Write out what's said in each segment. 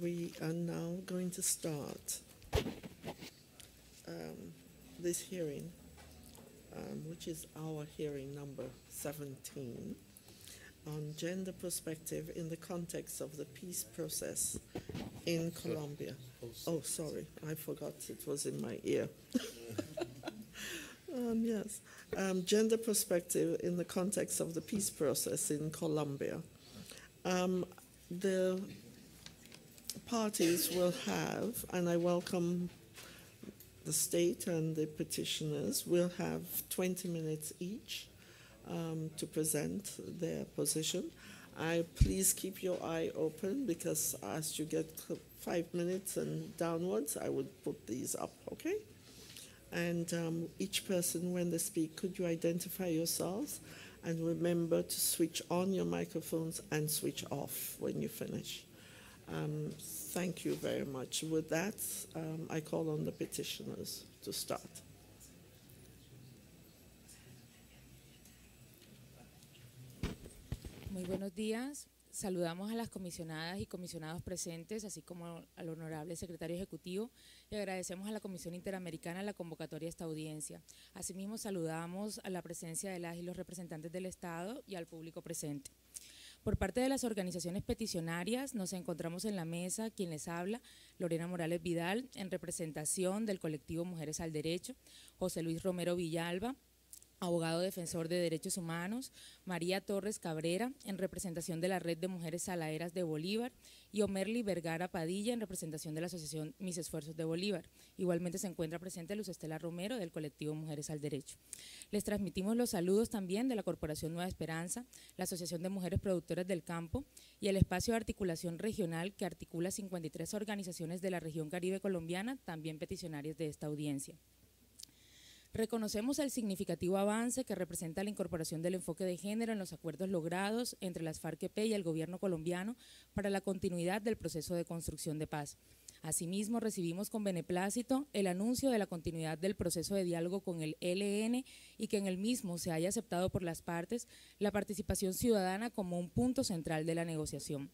we are now going to start um, this hearing, um, which is our hearing number 17, on gender perspective in the context of the peace process in Colombia. Oh, sorry, I forgot it was in my ear. um, yes, um, gender perspective in the context of the peace process in Colombia. Um, the parties will have, and I welcome the state and the petitioners, will have 20 minutes each um, to present their position. I please keep your eye open because as you get five minutes and downwards, I would put these up, okay? And um, each person, when they speak, could you identify yourselves? And remember to switch on your microphones and switch off when you finish. Um, thank you very much. With that, um, I call on the petitioners to start. Muy buenos días. Saludamos a las comisionadas y comisionados presentes, así como al honorable secretario ejecutivo, y agradecemos a la Comisión Interamericana la convocatoria a esta audiencia. Asimismo, saludamos a la presencia de las y los representantes del Estado y al público presente. Por parte de las organizaciones peticionarias, nos encontramos en la mesa quien les habla, Lorena Morales Vidal, en representación del colectivo Mujeres al Derecho, José Luis Romero Villalba, abogado defensor de derechos humanos, María Torres Cabrera, en representación de la Red de Mujeres Saladeras de Bolívar, y Omerly Vergara Padilla, en representación de la Asociación Mis Esfuerzos de Bolívar. Igualmente se encuentra presente Luz Estela Romero, del colectivo Mujeres al Derecho. Les transmitimos los saludos también de la Corporación Nueva Esperanza, la Asociación de Mujeres Productoras del Campo y el espacio de articulación regional que articula 53 organizaciones de la región caribe colombiana, también peticionarias de esta audiencia. Reconocemos el significativo avance que representa la incorporación del enfoque de género en los acuerdos logrados entre las FARC-EP y el gobierno colombiano para la continuidad del proceso de construcción de paz. Asimismo, recibimos con beneplácito el anuncio de la continuidad del proceso de diálogo con el ELN y que en el mismo se haya aceptado por las partes la participación ciudadana como un punto central de la negociación.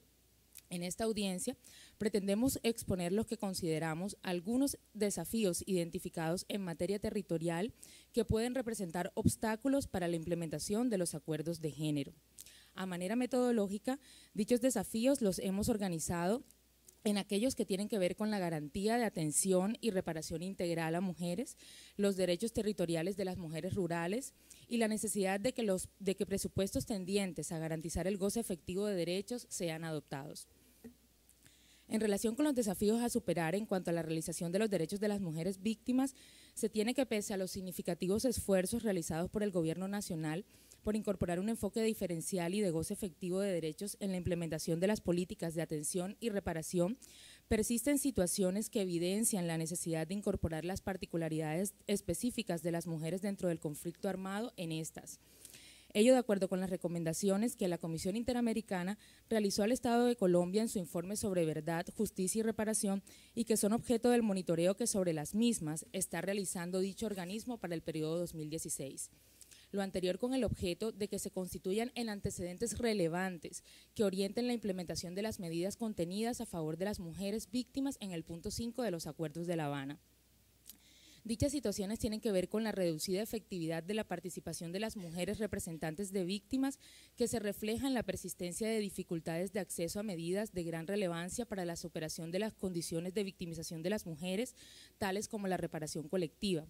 En esta audiencia pretendemos exponer los que consideramos algunos desafíos identificados en materia territorial que pueden representar obstáculos para la implementación de los acuerdos de género. A manera metodológica, dichos desafíos los hemos organizado en aquellos que tienen que ver con la garantía de atención y reparación integral a mujeres, los derechos territoriales de las mujeres rurales y la necesidad de que, los, de que presupuestos tendientes a garantizar el goce efectivo de derechos sean adoptados. En relación con los desafíos a superar en cuanto a la realización de los derechos de las mujeres víctimas, se tiene que, pese a los significativos esfuerzos realizados por el Gobierno Nacional por incorporar un enfoque diferencial y de goce efectivo de derechos en la implementación de las políticas de atención y reparación, persisten situaciones que evidencian la necesidad de incorporar las particularidades específicas de las mujeres dentro del conflicto armado en estas. Ello de acuerdo con las recomendaciones que la Comisión Interamericana realizó al Estado de Colombia en su informe sobre verdad, justicia y reparación y que son objeto del monitoreo que sobre las mismas está realizando dicho organismo para el periodo 2016 lo anterior con el objeto de que se constituyan en antecedentes relevantes que orienten la implementación de las medidas contenidas a favor de las mujeres víctimas en el punto 5 de los acuerdos de La Habana. Dichas situaciones tienen que ver con la reducida efectividad de la participación de las mujeres representantes de víctimas que se refleja en la persistencia de dificultades de acceso a medidas de gran relevancia para la superación de las condiciones de victimización de las mujeres, tales como la reparación colectiva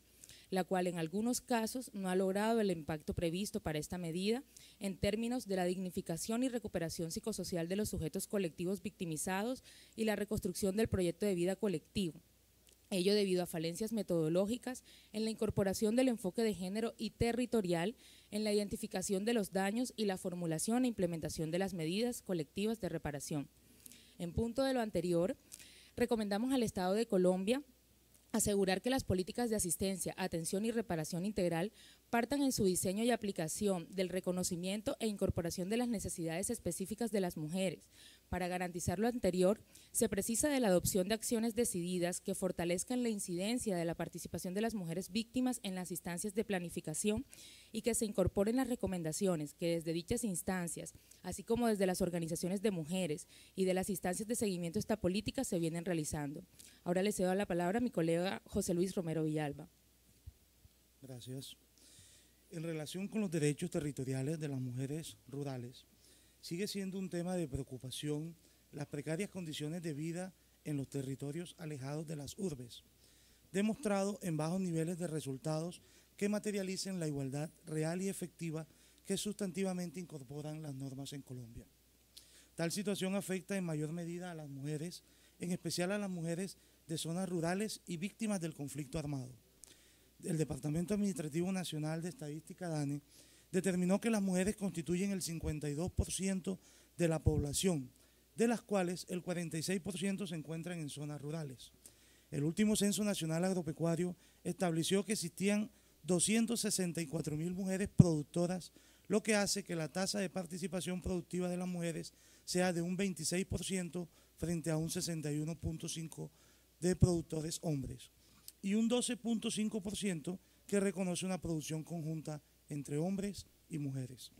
la cual en algunos casos no ha logrado el impacto previsto para esta medida en términos de la dignificación y recuperación psicosocial de los sujetos colectivos victimizados y la reconstrucción del proyecto de vida colectivo. Ello debido a falencias metodológicas en la incorporación del enfoque de género y territorial en la identificación de los daños y la formulación e implementación de las medidas colectivas de reparación. En punto de lo anterior, recomendamos al Estado de Colombia asegurar que las políticas de asistencia, atención y reparación integral partan en su diseño y aplicación del reconocimiento e incorporación de las necesidades específicas de las mujeres, Para garantizar lo anterior, se precisa de la adopción de acciones decididas que fortalezcan la incidencia de la participación de las mujeres víctimas en las instancias de planificación y que se incorporen las recomendaciones que desde dichas instancias, así como desde las organizaciones de mujeres y de las instancias de seguimiento de esta política se vienen realizando. Ahora le cedo la palabra a mi colega José Luis Romero Villalba. Gracias. En relación con los derechos territoriales de las mujeres rurales, sigue siendo un tema de preocupación las precarias condiciones de vida en los territorios alejados de las urbes, demostrado en bajos niveles de resultados que materialicen la igualdad real y efectiva que sustantivamente incorporan las normas en Colombia. Tal situación afecta en mayor medida a las mujeres, en especial a las mujeres de zonas rurales y víctimas del conflicto armado. El Departamento Administrativo Nacional de Estadística DANE determinó que las mujeres constituyen el 52% de la población, de las cuales el 46% se encuentran en zonas rurales. El último Censo Nacional Agropecuario estableció que existían 264 mil mujeres productoras, lo que hace que la tasa de participación productiva de las mujeres sea de un 26% frente a un 61.5% de productores hombres y un 12.5% que reconoce una producción conjunta entre hombres y mujeres.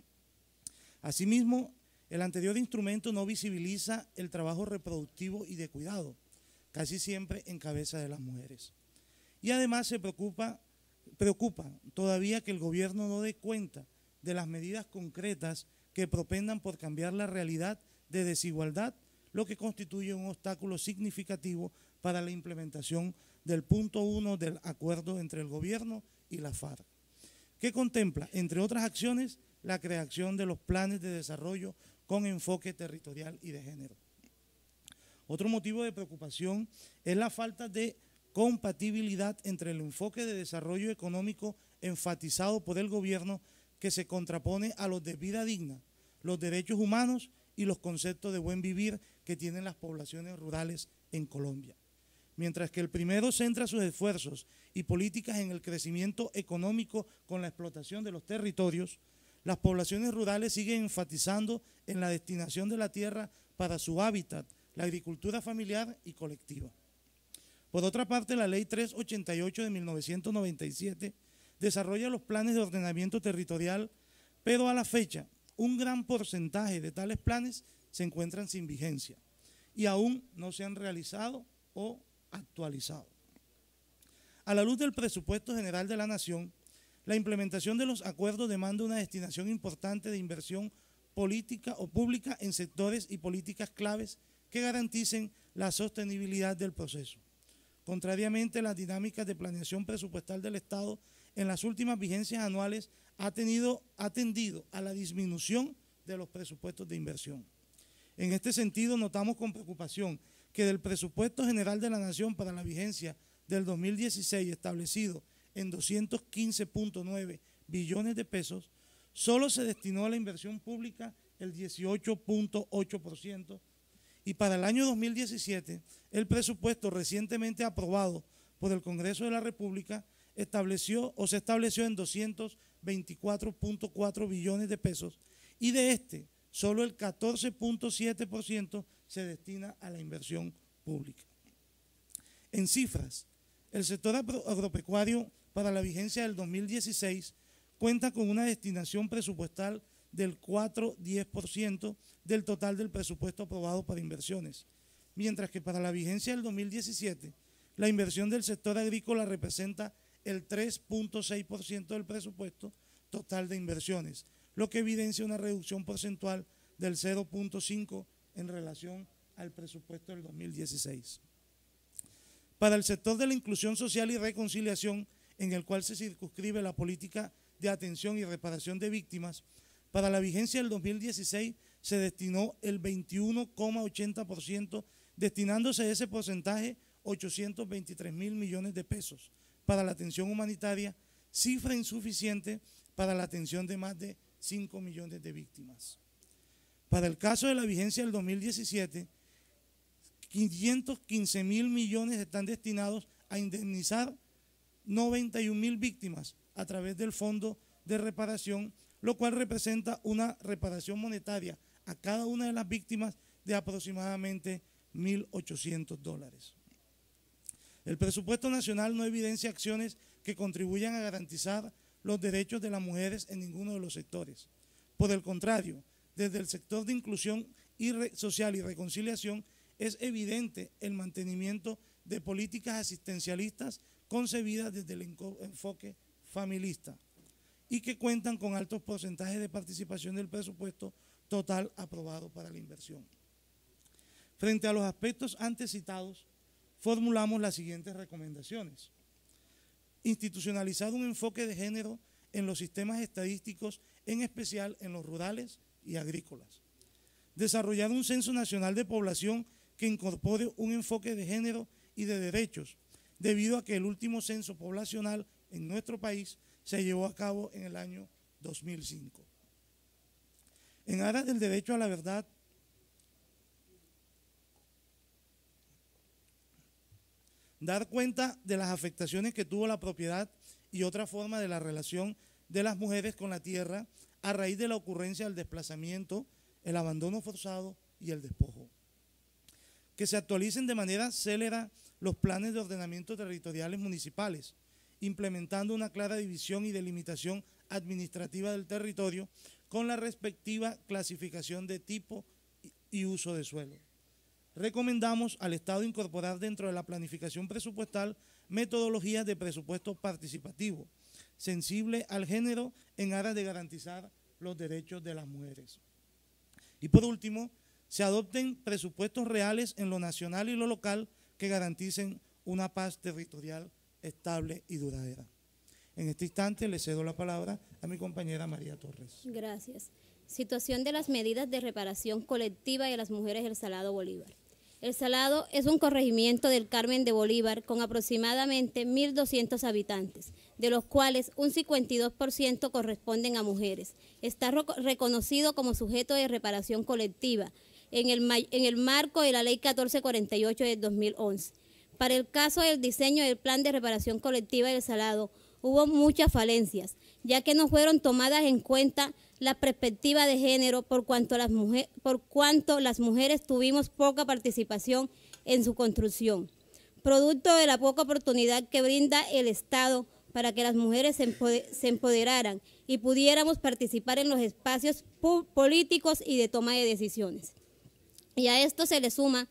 Asimismo, el anterior instrumento no visibiliza el trabajo reproductivo y de cuidado, casi siempre en cabeza de las mujeres. Y además se preocupa, preocupa todavía que el gobierno no dé cuenta de las medidas concretas que propendan por cambiar la realidad de desigualdad, lo que constituye un obstáculo significativo para la implementación del punto uno del acuerdo entre el gobierno y la FARC que contempla, entre otras acciones, la creación de los planes de desarrollo con enfoque territorial y de género. Otro motivo de preocupación es la falta de compatibilidad entre el enfoque de desarrollo económico enfatizado por el gobierno que se contrapone a los de vida digna, los derechos humanos y los conceptos de buen vivir que tienen las poblaciones rurales en Colombia. Mientras que el primero centra sus esfuerzos y políticas en el crecimiento económico con la explotación de los territorios, las poblaciones rurales siguen enfatizando en la destinación de la tierra para su hábitat, la agricultura familiar y colectiva. Por otra parte, la Ley 388 de 1997 desarrolla los planes de ordenamiento territorial, pero a la fecha un gran porcentaje de tales planes se encuentran sin vigencia y aún no se han realizado o actualizado. A la luz del presupuesto general de la Nación, la implementación de los acuerdos demanda una destinación importante de inversión política o pública en sectores y políticas claves que garanticen la sostenibilidad del proceso. Contrariamente, las dinámicas de planeación presupuestal del Estado en las últimas vigencias anuales ha, tenido, ha tendido a la disminución de los presupuestos de inversión. En este sentido, notamos con preocupación que del presupuesto general de la Nación para la vigencia del 2016 establecido en 215.9 billones de pesos, solo se destinó a la inversión pública el 18.8% y para el año 2017 el presupuesto recientemente aprobado por el Congreso de la República estableció o se estableció en 224.4 billones de pesos y de este solo el 14.7% se destina a la inversión pública. En cifras, el sector agropecuario para la vigencia del 2016 cuenta con una destinación presupuestal del 4-10% del total del presupuesto aprobado para inversiones, mientras que para la vigencia del 2017 la inversión del sector agrícola representa el 3.6% del presupuesto total de inversiones, lo que evidencia una reducción porcentual del 0.5 en relación al presupuesto del 2016. Para el sector de la inclusión social y reconciliación, en el cual se circunscribe la política de atención y reparación de víctimas, para la vigencia del 2016 se destinó el 21,80%, destinándose ese porcentaje 823 mil millones de pesos para la atención humanitaria, cifra insuficiente para la atención de más de 5 millones de víctimas. Para el caso de la vigencia del 2017, 515 mil millones están destinados a indemnizar 91 mil víctimas a través del Fondo de Reparación, lo cual representa una reparación monetaria a cada una de las víctimas de aproximadamente 1.800 dólares. El presupuesto nacional no evidencia acciones que contribuyan a garantizar los derechos de las mujeres en ninguno de los sectores. Por el contrario, desde el sector de inclusión social y reconciliación es evidente el mantenimiento de políticas asistencialistas concebidas desde el enfoque familista y que cuentan con altos porcentajes de participación del presupuesto total aprobado para la inversión. Frente a los aspectos antes citados, formulamos las siguientes recomendaciones. Institucionalizar un enfoque de género en los sistemas estadísticos, en especial en los rurales y agrícolas. Desarrollar un censo nacional de población que incorpore un enfoque de género y de derechos, debido a que el último censo poblacional en nuestro país se llevó a cabo en el año 2005. En aras del derecho a la verdad, dar cuenta de las afectaciones que tuvo la propiedad y otra forma de la relación de las mujeres con la tierra a raíz de la ocurrencia del desplazamiento, el abandono forzado y el despojo. Que se actualicen de manera célera los planes de ordenamiento territoriales municipales, implementando una clara división y delimitación administrativa del territorio con la respectiva clasificación de tipo y uso de suelo. Recomendamos al Estado incorporar dentro de la planificación presupuestal metodologías de presupuesto participativo, sensible al género en aras de garantizar los derechos de las mujeres. Y por último, se adopten presupuestos reales en lo nacional y lo local que garanticen una paz territorial estable y duradera. En este instante le cedo la palabra a mi compañera María Torres. Gracias. Situación de las medidas de reparación colectiva de las mujeres del Salado Bolívar. El Salado es un corregimiento del Carmen de Bolívar con aproximadamente 1.200 habitantes, de los cuales un 52% corresponden a mujeres. Está reconocido como sujeto de reparación colectiva en el, marco de la Ley 1448 de 2011. Para el caso del diseño del plan de reparación colectiva del Salado, hubo muchas falencias, ya que no fueron tomadas en cuenta la perspectiva de género por cuanto, las por cuanto las mujeres tuvimos poca participación en su construcción, producto de la poca oportunidad que brinda el Estado para que las mujeres se empoderaran y pudiéramos participar en los espacios políticos y de toma de decisiones. Y a esto se le suma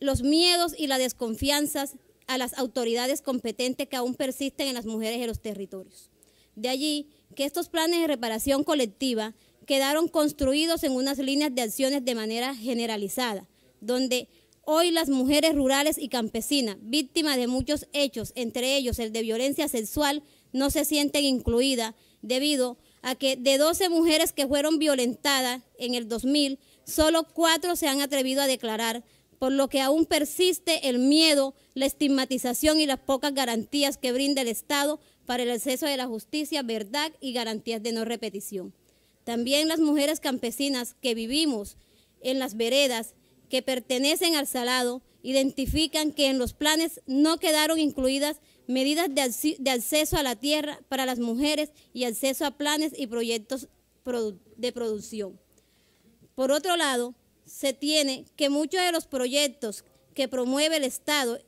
los miedos y las desconfianzas a las autoridades competentes que aún persisten en las mujeres de los territorios. De allí que estos planes de reparación colectiva quedaron construidos en unas líneas de acciones de manera generalizada, donde hoy las mujeres rurales y campesinas, víctimas de muchos hechos, entre ellos el de violencia sexual, no se sienten incluidas debido a que de 12 mujeres que fueron violentadas en el 2000, solo cuatro se han atrevido a declarar, por lo que aún persiste el miedo, la estigmatización y las pocas garantías que brinda el Estado para el acceso de la justicia, verdad y garantías de no repetición. También las mujeres campesinas que vivimos en las veredas que pertenecen al salado identifican que en los planes no quedaron incluidas medidas de, acceso a la tierra para las mujeres y acceso a planes y proyectos de producción. Por otro lado, se tiene que muchos de los proyectos que promueve el Estado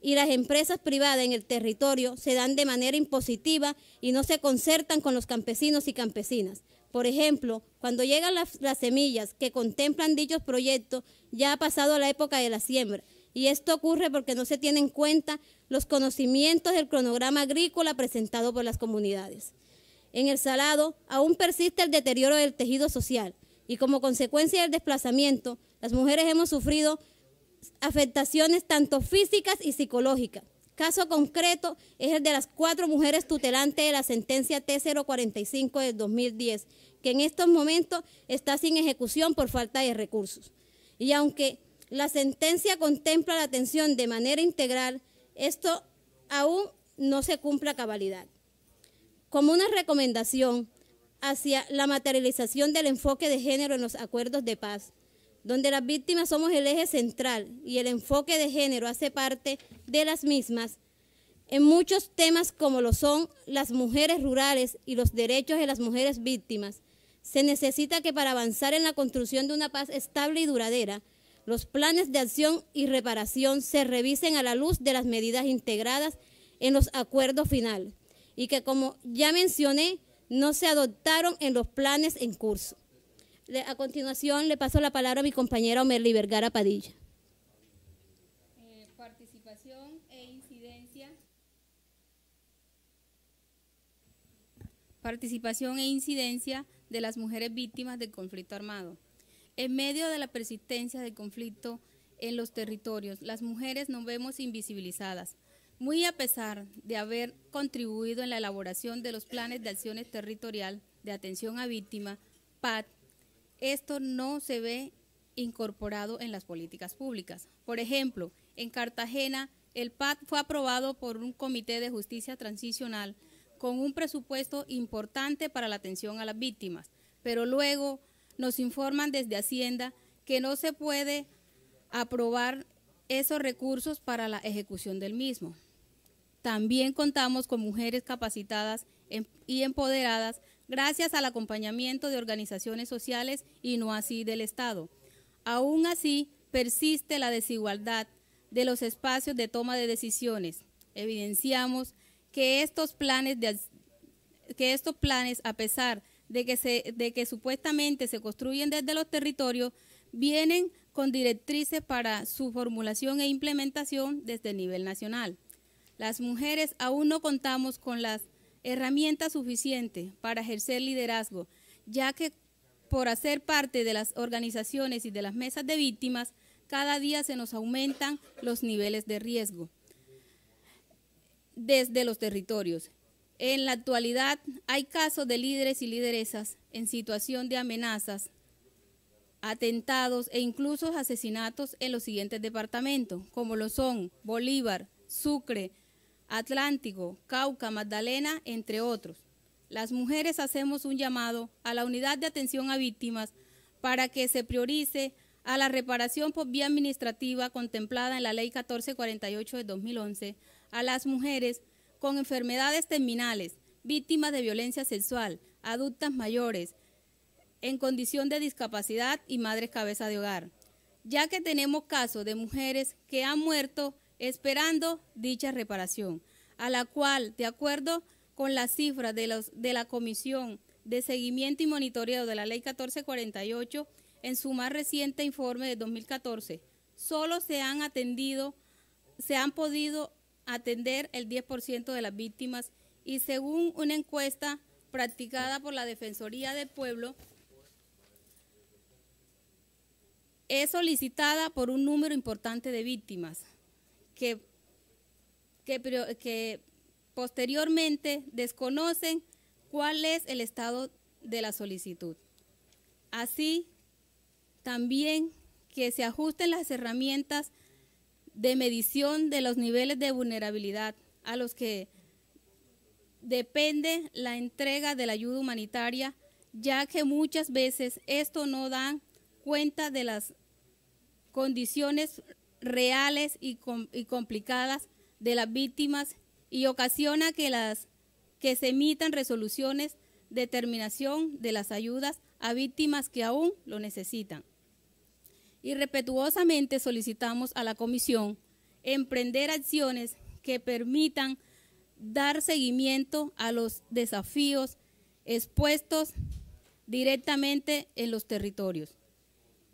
y las empresas privadas en el territorio se dan de manera impositiva y no se concertan con los campesinos y campesinas. Por ejemplo, cuando llegan las, semillas que contemplan dichos proyectos, ya ha pasado la época de la siembra. Y esto ocurre porque no se tienen en cuenta los conocimientos del cronograma agrícola presentado por las comunidades. En el Salado aún persiste el deterioro del tejido social y como consecuencia del desplazamiento, las mujeres hemos sufrido afectaciones tanto físicas y psicológicas. Caso concreto es el de las cuatro mujeres tutelantes de la sentencia T045 del 2010, que en estos momentos está sin ejecución por falta de recursos. Y aunque la sentencia contempla la atención de manera integral, esto aún no se cumple a cabalidad. Como una recomendación hacia la materialización del enfoque de género en los acuerdos de paz, donde las víctimas somos el eje central y el enfoque de género hace parte de las mismas, en muchos temas como lo son las mujeres rurales y los derechos de las mujeres víctimas, se necesita que para avanzar en la construcción de una paz estable y duradera, los planes de acción y reparación se revisen a la luz de las medidas integradas en los acuerdos finales y que, como ya mencioné, no se adoptaron en los planes en curso. A continuación, le paso la palabra a mi compañera Omerly Vergara Padilla. Eh, participación e incidencia. Participación e incidencia de las mujeres víctimas del conflicto armado. En medio de la persistencia del conflicto en los territorios, las mujeres nos vemos invisibilizadas, muy a pesar de haber contribuido en la elaboración de los planes de acciones territorial de atención a víctimas, PAD, esto no se ve incorporado en las políticas públicas. Por ejemplo, en Cartagena, el PAD fue aprobado por un comité de justicia transicional con un presupuesto importante para la atención a las víctimas, pero luego nos informan desde Hacienda que no se puede aprobar esos recursos para la ejecución del mismo. También contamos con mujeres capacitadas y empoderadas gracias al acompañamiento de organizaciones sociales y no así del Estado. Aún así, persiste la desigualdad de los espacios de toma de decisiones. Evidenciamos que estos planes, que estos planes a pesar de que, se, de que supuestamente se construyen desde los territorios, vienen con directrices para su formulación e implementación desde el nivel nacional. Las mujeres aún no contamos con las herramientas suficientes para ejercer liderazgo, ya que por hacer parte de las organizaciones y de las mesas de víctimas, cada día se nos aumentan los niveles de riesgo desde los territorios. En la actualidad hay casos de líderes y lideresas en situación de amenazas, atentados e incluso asesinatos en los siguientes departamentos, como lo son Bolívar, Sucre, Atlántico, Cauca, Magdalena, entre otros. Las mujeres hacemos un llamado a la unidad de atención a víctimas para que se priorice a la reparación por vía administrativa contemplada en la Ley 1448 de 2011 a las mujeres con enfermedades terminales, víctimas de violencia sexual, adultas mayores, en condición de discapacidad y madres cabeza de hogar, ya que tenemos casos de mujeres que han muerto esperando dicha reparación, a la cual, de acuerdo con las cifras de, la Comisión de Seguimiento y Monitoreo de la Ley 1448, en su más reciente informe de 2014, solo se han atendido, se han podido atender el 10% de las víctimas y según una encuesta practicada por la Defensoría del Pueblo, es solicitada por un número importante de víctimas, que, posteriormente desconocen cuál es el estado de la solicitud. Así, también que se ajusten las herramientas de medición de los niveles de vulnerabilidad a los que depende la entrega de la ayuda humanitaria, ya que muchas veces esto no da cuenta de las condiciones reales y, complicadas de las víctimas y ocasiona que, las, que se emitan resoluciones de terminación de las ayudas a víctimas que aún lo necesitan. Y respetuosamente solicitamos a la Comisión emprender acciones que permitan dar seguimiento a los desafíos expuestos directamente en los territorios.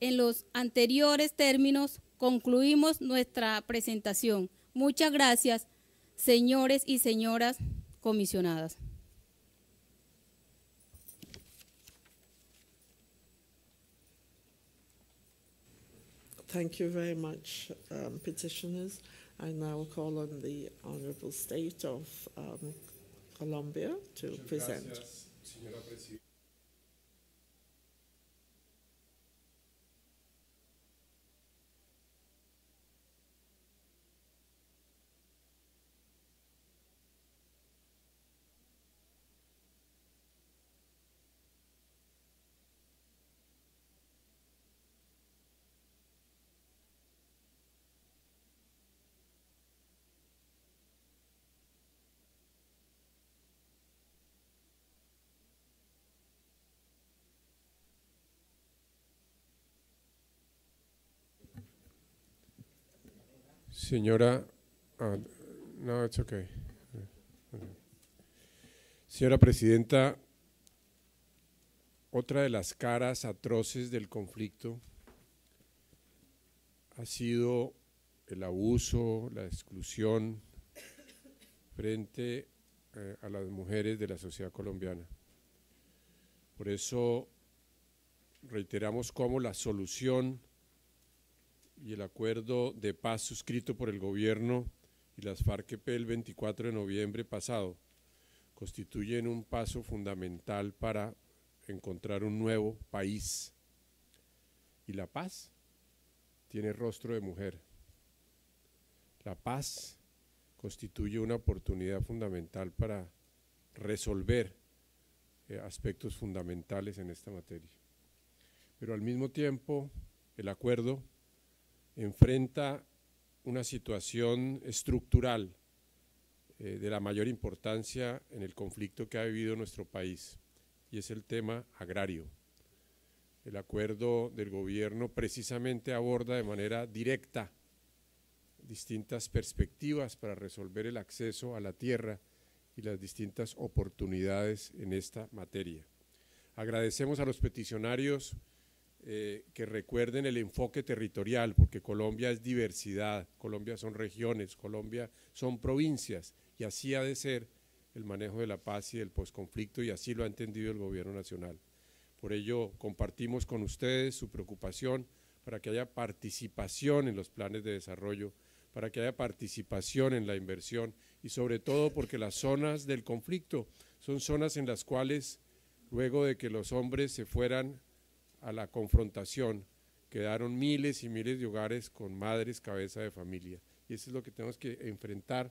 En los anteriores términos concluimos nuestra presentación. Muchas gracias, señores y señoras comisionadas. Thank you very much, um, petitioners. I now call on the Honorable State of um, Colombia to Muchas present. Gracias, Señora, uh, no, it's okay. Señora Presidenta, otra de las caras atroces del conflicto ha sido el abuso, la exclusión frente eh, a las mujeres de la sociedad colombiana. Por eso reiteramos cómo la solución y el acuerdo de paz suscrito por el gobierno y las FARC-EP el 24 de noviembre pasado constituyen un paso fundamental para encontrar un nuevo país. Y la paz tiene rostro de mujer. La paz constituye una oportunidad fundamental para resolver eh, aspectos fundamentales en esta materia. Pero al mismo tiempo, el acuerdo enfrenta una situación estructural eh, de la mayor importancia en el conflicto que ha vivido nuestro país, y es el tema agrario. El acuerdo del gobierno precisamente aborda de manera directa distintas perspectivas para resolver el acceso a la tierra y las distintas oportunidades en esta materia. Agradecemos a los peticionarios eh, que recuerden el enfoque territorial, porque Colombia es diversidad, Colombia son regiones, Colombia son provincias, y así ha de ser el manejo de la paz y del posconflicto, y así lo ha entendido el Gobierno Nacional. Por ello, compartimos con ustedes su preocupación para que haya participación en los planes de desarrollo, para que haya participación en la inversión y sobre todo porque las zonas del conflicto son zonas en las cuales, luego de que los hombres se fueran a la confrontación, quedaron miles y miles de hogares con madres cabeza de familia. Y eso es lo que tenemos que enfrentar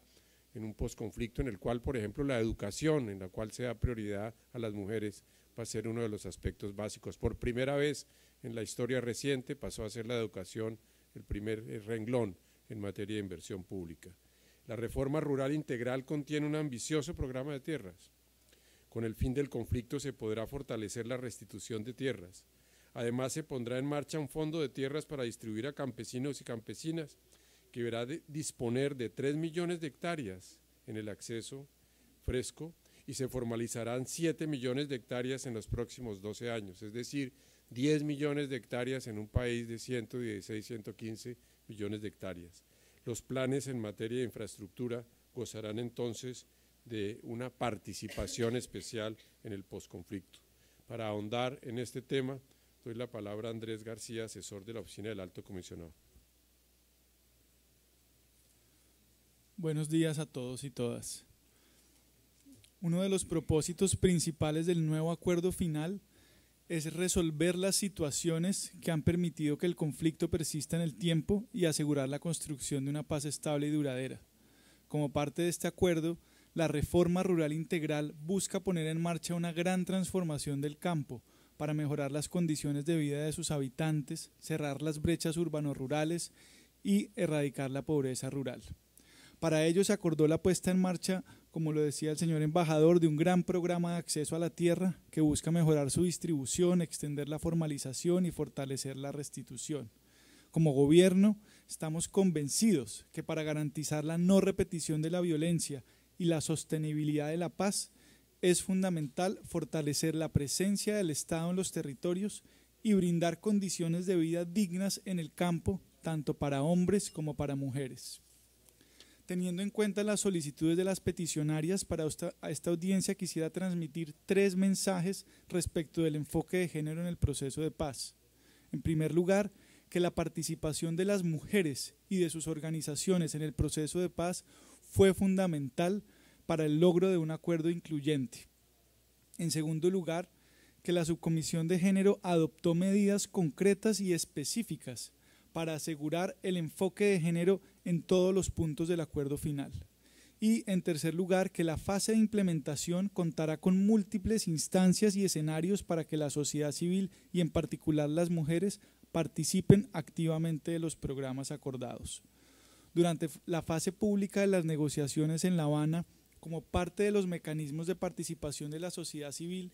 en un posconflicto en el cual, por ejemplo, la educación, en la cual se da prioridad a las mujeres, va a ser uno de los aspectos básicos. Por primera vez en la historia reciente pasó a ser la educación el primer renglón en materia de inversión pública. La reforma rural integral contiene un ambicioso programa de tierras. Con el fin del conflicto se podrá fortalecer la restitución de tierras, Además, se pondrá en marcha un fondo de tierras para distribuir a campesinos y campesinas que deberá disponer de 3 millones de hectáreas en el acceso fresco y se formalizarán 7 millones de hectáreas en los próximos 12 años, es decir, 10 millones de hectáreas en un país de 116, 115 millones de hectáreas. Los planes en materia de infraestructura gozarán entonces de una participación especial en el posconflicto. Para ahondar en este tema, Doy la palabra a Andrés García, asesor de la Oficina del Alto Comisionado. Buenos días a todos y todas. Uno de los propósitos principales del nuevo acuerdo final es resolver las situaciones que han permitido que el conflicto persista en el tiempo y asegurar la construcción de una paz estable y duradera. Como parte de este acuerdo, la reforma rural integral busca poner en marcha una gran transformación del campo, para mejorar las condiciones de vida de sus habitantes, cerrar las brechas urbano-rurales y erradicar la pobreza rural. Para ello se acordó la puesta en marcha, como lo decía el señor embajador, de un gran programa de acceso a la tierra que busca mejorar su distribución, extender la formalización y fortalecer la restitución. Como gobierno, estamos convencidos que para garantizar la no repetición de la violencia y la sostenibilidad de la paz, es fundamental fortalecer la presencia del Estado en los territorios y brindar condiciones de vida dignas en el campo, tanto para hombres como para mujeres. Teniendo en cuenta las solicitudes de las peticionarias, para esta, audiencia quisiera transmitir tres mensajes respecto del enfoque de género en el proceso de paz. En primer lugar, que la participación de las mujeres y de sus organizaciones en el proceso de paz fue fundamental para el logro de un acuerdo incluyente. En segundo lugar, que la subcomisión de género adoptó medidas concretas y específicas para asegurar el enfoque de género en todos los puntos del acuerdo final. Y en tercer lugar, que la fase de implementación contará con múltiples instancias y escenarios para que la sociedad civil y en particular las mujeres participen activamente de los programas acordados. Durante la fase pública de las negociaciones en La Habana, como parte de los mecanismos de participación de la sociedad civil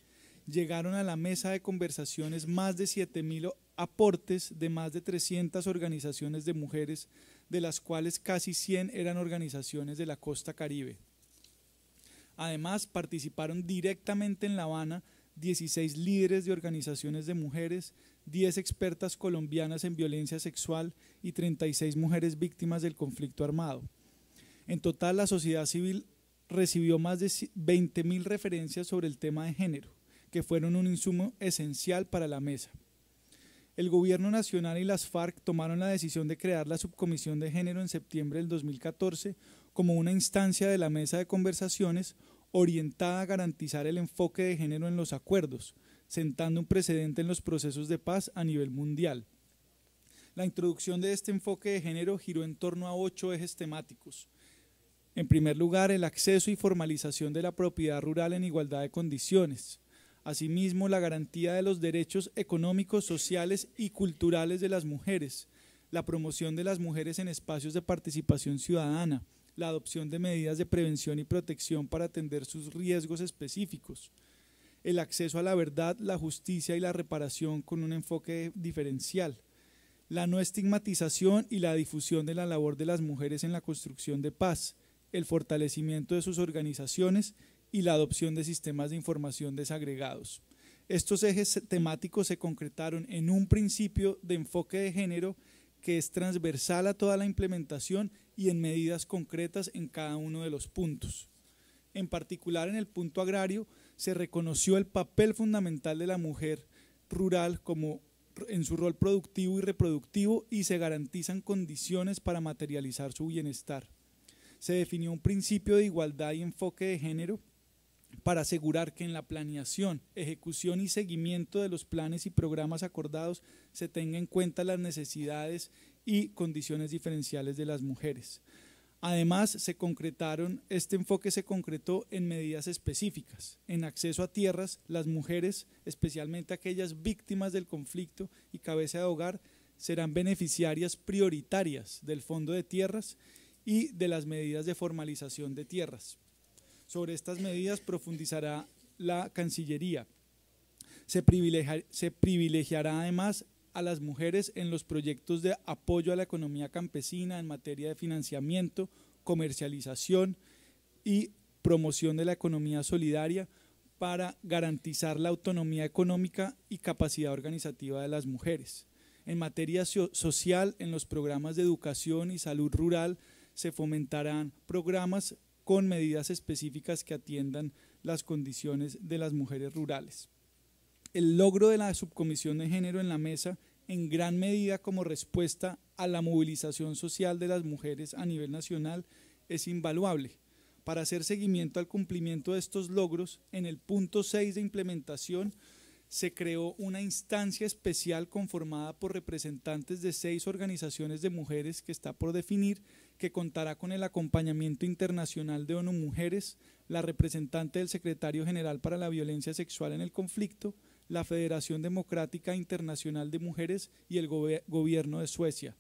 llegaron a la mesa de conversaciones más de 7.000 aportes de más de 300 organizaciones de mujeres, de las cuales casi 100 eran organizaciones de la costa caribe. Además, participaron directamente en La Habana 16 líderes de organizaciones de mujeres, 10 expertas colombianas en violencia sexual y 36 mujeres víctimas del conflicto armado. En total, la sociedad civil recibió más de 20.000 referencias sobre el tema de género, que fueron un insumo esencial para la mesa. El Gobierno Nacional y las FARC tomaron la decisión de crear la Subcomisión de Género en septiembre del 2014 como una instancia de la mesa de conversaciones orientada a garantizar el enfoque de género en los acuerdos, sentando un precedente en los procesos de paz a nivel mundial. La introducción de este enfoque de género giró en torno a ocho ejes temáticos. En primer lugar, el acceso y formalización de la propiedad rural en igualdad de condiciones. Asimismo, la garantía de los derechos económicos, sociales y culturales de las mujeres, la promoción de las mujeres en espacios de participación ciudadana, la adopción de medidas de prevención y protección para atender sus riesgos específicos, el acceso a la verdad, la justicia y la reparación con un enfoque diferencial, la no estigmatización y la difusión de la labor de las mujeres en la construcción de paz, el fortalecimiento de sus organizaciones y la adopción de sistemas de información desagregados. Estos ejes temáticos se concretaron en un principio de enfoque de género que es transversal a toda la implementación y en medidas concretas en cada uno de los puntos. En particular en el punto agrario se reconoció el papel fundamental de la mujer rural como en su rol productivo y reproductivo y se garantizan condiciones para materializar su bienestar. Se definió un principio de igualdad y enfoque de género para asegurar que en la planeación, ejecución y seguimiento de los planes y programas acordados se tenga en cuenta las necesidades y condiciones diferenciales de las mujeres. Además, se concretaron, este enfoque se concretó en medidas específicas. En acceso a tierras, las mujeres, especialmente aquellas víctimas del conflicto y cabeza de hogar, serán beneficiarias prioritarias del Fondo de Tierras y de las medidas de formalización de tierras. Sobre estas medidas profundizará la Cancillería. Se, privilegiará además a las mujeres en los proyectos de apoyo a la economía campesina en materia de financiamiento, comercialización y promoción de la economía solidaria para garantizar la autonomía económica y capacidad organizativa de las mujeres. En materia social, en los programas de educación y salud rural se fomentarán programas con medidas específicas que atiendan las condiciones de las mujeres rurales. El logro de la subcomisión de género en la mesa, en gran medida como respuesta a la movilización social de las mujeres a nivel nacional, es invaluable. Para hacer seguimiento al cumplimiento de estos logros, en el punto 6 de implementación se creó una instancia especial conformada por representantes de seis organizaciones de mujeres que está por definir que contará con el acompañamiento internacional de ONU Mujeres, la representante del secretario general para la violencia sexual en el conflicto, la Federación Democrática Internacional de Mujeres y el gobierno de Suecia.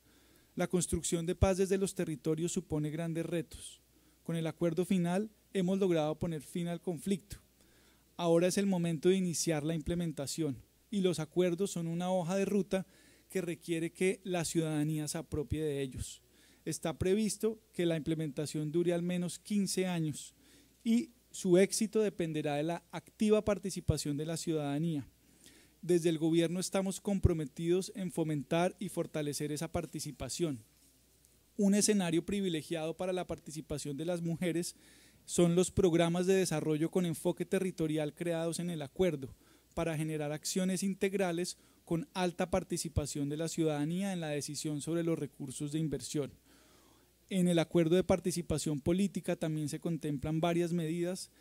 La construcción de paz desde los territorios supone grandes retos. Con el acuerdo final hemos logrado poner fin al conflicto. Ahora es el momento de iniciar la implementación y los acuerdos son una hoja de ruta que requiere que la ciudadanía se apropie de ellos está previsto que la implementación dure al menos 15 años y su éxito dependerá de la activa participación de la ciudadanía. Desde el gobierno estamos comprometidos en fomentar y fortalecer esa participación. Un escenario privilegiado para la participación de las mujeres son los programas de desarrollo con enfoque territorial creados en el acuerdo para generar acciones integrales con alta participación de la ciudadanía en la decisión sobre los recursos de inversión. En el acuerdo de participación política también se contemplan varias medidas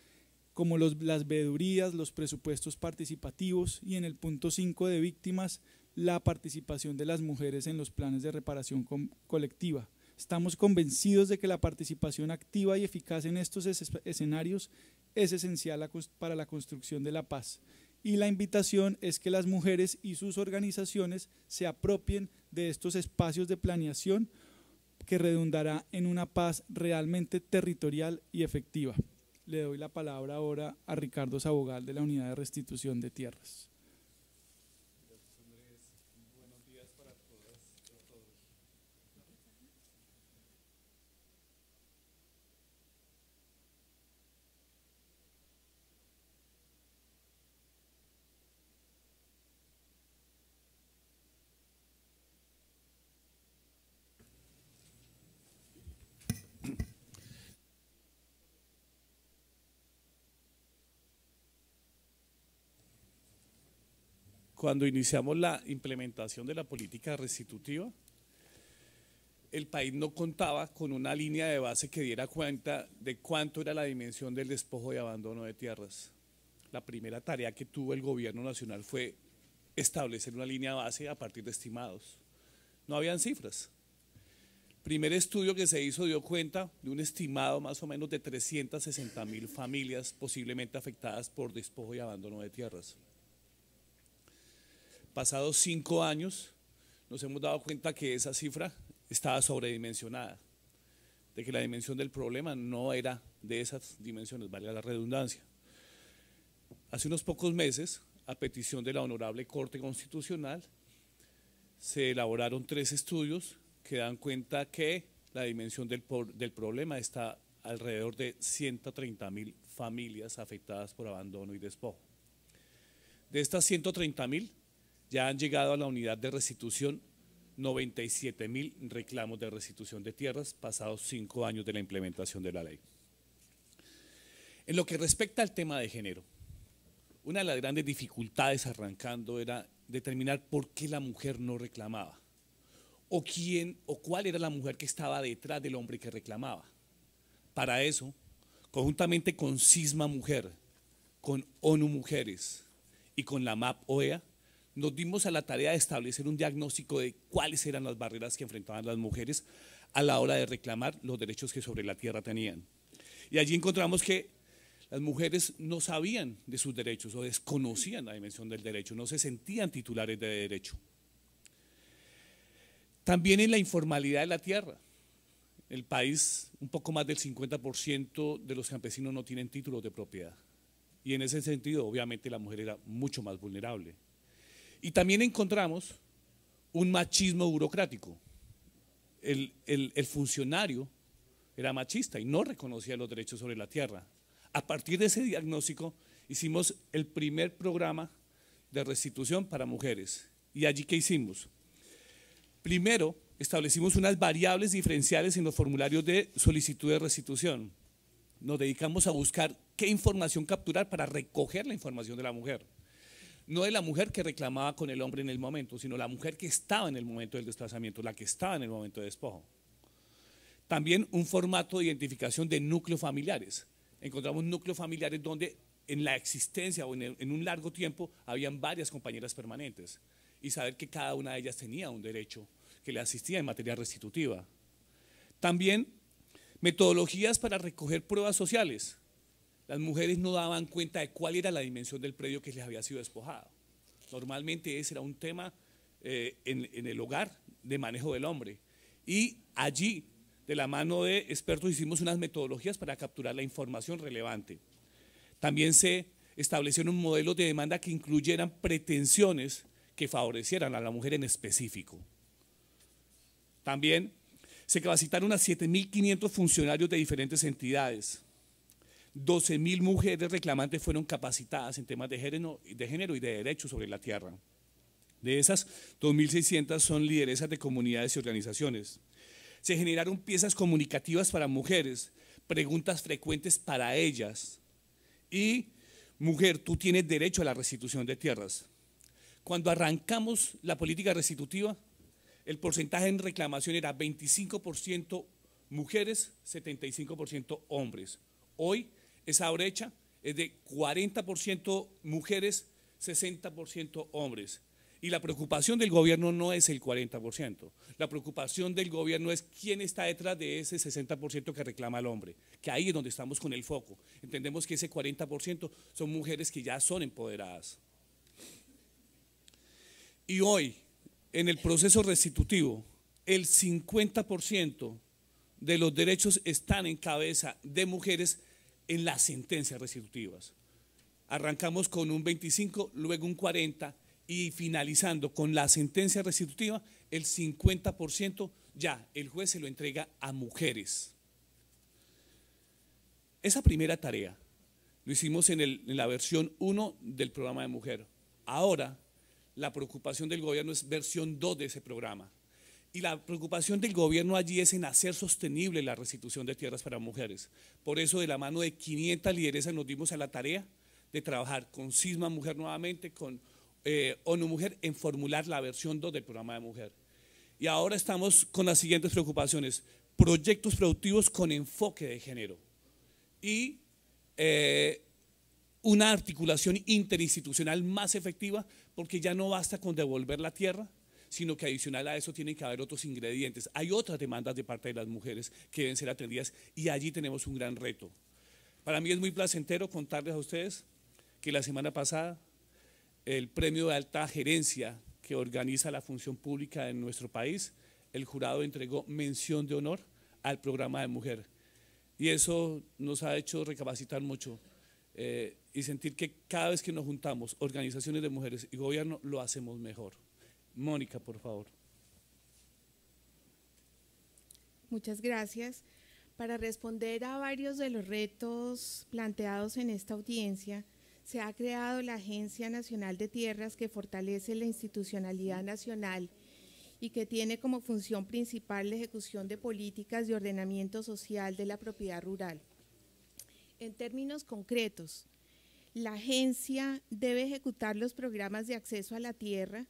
como las veedurías, los presupuestos participativos y en el punto 5 de víctimas, la participación de las mujeres en los planes de reparación colectiva. Estamos convencidos de que la participación activa y eficaz en estos escenarios es esencial para la construcción de la paz. Y la invitación es que las mujeres y sus organizaciones se apropien de estos espacios de planeación que redundará en una paz realmente territorial y efectiva. Le doy la palabra ahora a Ricardo Sabogal de la Unidad de Restitución de Tierras. Cuando iniciamos la implementación de la política restitutiva, el país no contaba con una línea de base que diera cuenta de cuánto era la dimensión del despojo y abandono de tierras. La primera tarea que tuvo el gobierno nacional fue establecer una línea base a partir de estimados. No habían cifras. El primer estudio que se hizo dio cuenta de un estimado más o menos de 360 mil familias posiblemente afectadas por despojo y abandono de tierras pasados cinco años, nos hemos dado cuenta que esa cifra estaba sobredimensionada, de que la dimensión del problema no era de esas dimensiones, valga la redundancia. Hace unos pocos meses, a petición de la Honorable Corte Constitucional, se elaboraron tres estudios que dan cuenta que la dimensión del, del problema está alrededor de 130 mil familias afectadas por abandono y despojo. De estas 130 mil, ya han llegado a la unidad de restitución 97 mil reclamos de restitución de tierras pasados cinco años de la implementación de la ley. En lo que respecta al tema de género, una de las grandes dificultades arrancando era determinar por qué la mujer no reclamaba o quién o cuál era la mujer que estaba detrás del hombre que reclamaba. Para eso, conjuntamente con Cisma Mujer, con ONU Mujeres y con la MAP OEA, nos dimos a la tarea de establecer un diagnóstico de cuáles eran las barreras que enfrentaban las mujeres a la hora de reclamar los derechos que sobre la tierra tenían. Y allí encontramos que las mujeres no sabían de sus derechos o desconocían la dimensión del derecho, no se sentían titulares de derecho. También en la informalidad de la tierra. El país, un poco más del 50% de los campesinos no tienen títulos de propiedad. Y en ese sentido, obviamente, la mujer era mucho más vulnerable. Y también encontramos un machismo burocrático. El, funcionario era machista y no reconocía los derechos sobre la tierra. A partir de ese diagnóstico hicimos el primer programa de restitución para mujeres. ¿Y allí qué hicimos? Primero, establecimos unas variables diferenciales en los formularios de solicitud de restitución. Nos dedicamos a buscar qué información capturar para recoger la información de la mujer no de la mujer que reclamaba con el hombre en el momento, sino la mujer que estaba en el momento del desplazamiento, la que estaba en el momento de despojo. También un formato de identificación de núcleos familiares. Encontramos núcleos familiares donde en la existencia o en, un largo tiempo habían varias compañeras permanentes y saber que cada una de ellas tenía un derecho que le asistía en materia restitutiva. También metodologías para recoger pruebas sociales las mujeres no daban cuenta de cuál era la dimensión del predio que les había sido despojado. Normalmente ese era un tema eh, en, en el hogar de manejo del hombre. Y allí, de la mano de expertos, hicimos unas metodologías para capturar la información relevante. También se establecieron modelos de demanda que incluyeran pretensiones que favorecieran a la mujer en específico. También se capacitaron a 7.500 funcionarios de diferentes entidades 12.000 mujeres reclamantes fueron capacitadas en temas de género, de género y de derechos sobre la tierra. De esas, 2.600 son lideresas de comunidades y organizaciones. Se generaron piezas comunicativas para mujeres, preguntas frecuentes para ellas. Y, mujer, tú tienes derecho a la restitución de tierras. Cuando arrancamos la política restitutiva, el porcentaje en reclamación era 25% mujeres, 75% hombres. Hoy esa brecha es de 40% mujeres, 60% hombres. Y la preocupación del gobierno no es el 40%. La preocupación del gobierno es quién está detrás de ese 60% que reclama el hombre. Que ahí es donde estamos con el foco. Entendemos que ese 40% son mujeres que ya son empoderadas. Y hoy, en el proceso restitutivo, el 50% de los derechos están en cabeza de mujeres en las sentencias restitutivas. Arrancamos con un 25, luego un 40 y finalizando con la sentencia restitutiva, el 50% ya el juez se lo entrega a mujeres. Esa primera tarea lo hicimos en, en la versión 1 del programa de mujer. Ahora, la preocupación del gobierno es versión 2 de ese programa. Y la preocupación del gobierno allí es en hacer sostenible la restitución de tierras para mujeres. Por eso, de la mano de 500 lideresas nos dimos a la tarea de trabajar con Cisma Mujer nuevamente, con eh, ONU Mujer, en formular la versión 2 del programa de mujer. Y ahora estamos con las siguientes preocupaciones. Proyectos productivos con enfoque de género. Y eh, una articulación interinstitucional más efectiva, porque ya no basta con devolver la tierra, sino que adicional a eso tienen que haber otros ingredientes. Hay otras demandas de parte de las mujeres que deben ser atendidas y allí tenemos un gran reto. Para mí es muy placentero contarles a ustedes que la semana pasada el premio de alta gerencia que organiza la función pública en nuestro país, el jurado entregó mención de honor al programa de mujer. Y eso nos ha hecho recapacitar mucho eh, y sentir que cada vez que nos juntamos, organizaciones de mujeres y gobierno, lo hacemos mejor. Mónica, por favor. Muchas gracias. Para responder a varios de los retos planteados en esta audiencia, se ha creado la Agencia Nacional de Tierras que fortalece la institucionalidad nacional y que tiene como función principal la ejecución de políticas de ordenamiento social de la propiedad rural. En términos concretos, la agencia debe ejecutar los programas de acceso a la tierra,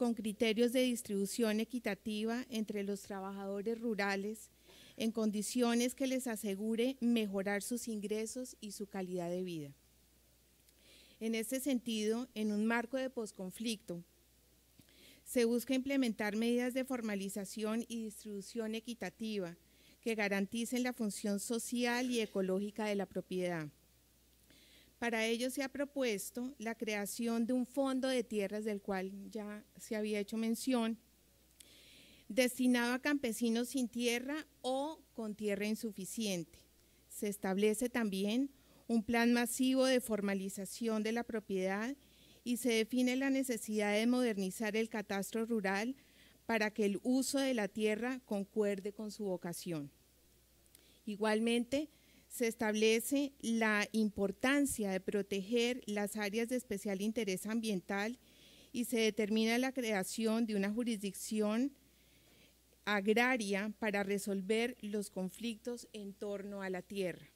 con criterios de distribución equitativa entre los trabajadores rurales en condiciones que les asegure mejorar sus ingresos y su calidad de vida. En este sentido, en un marco de posconflicto, se busca implementar medidas de formalización y distribución equitativa que garanticen la función social y ecológica de la propiedad para ello se ha propuesto la creación de un fondo de tierras del cual ya se había hecho mención, destinado a campesinos sin tierra o con tierra insuficiente. Se establece también un plan masivo de formalización de la propiedad y se define la necesidad de modernizar el catastro rural para que el uso de la tierra concuerde con su vocación. Igualmente, se establece la importancia de proteger las áreas de especial interés ambiental y se determina la creación de una jurisdicción agraria para resolver los conflictos en torno a la tierra.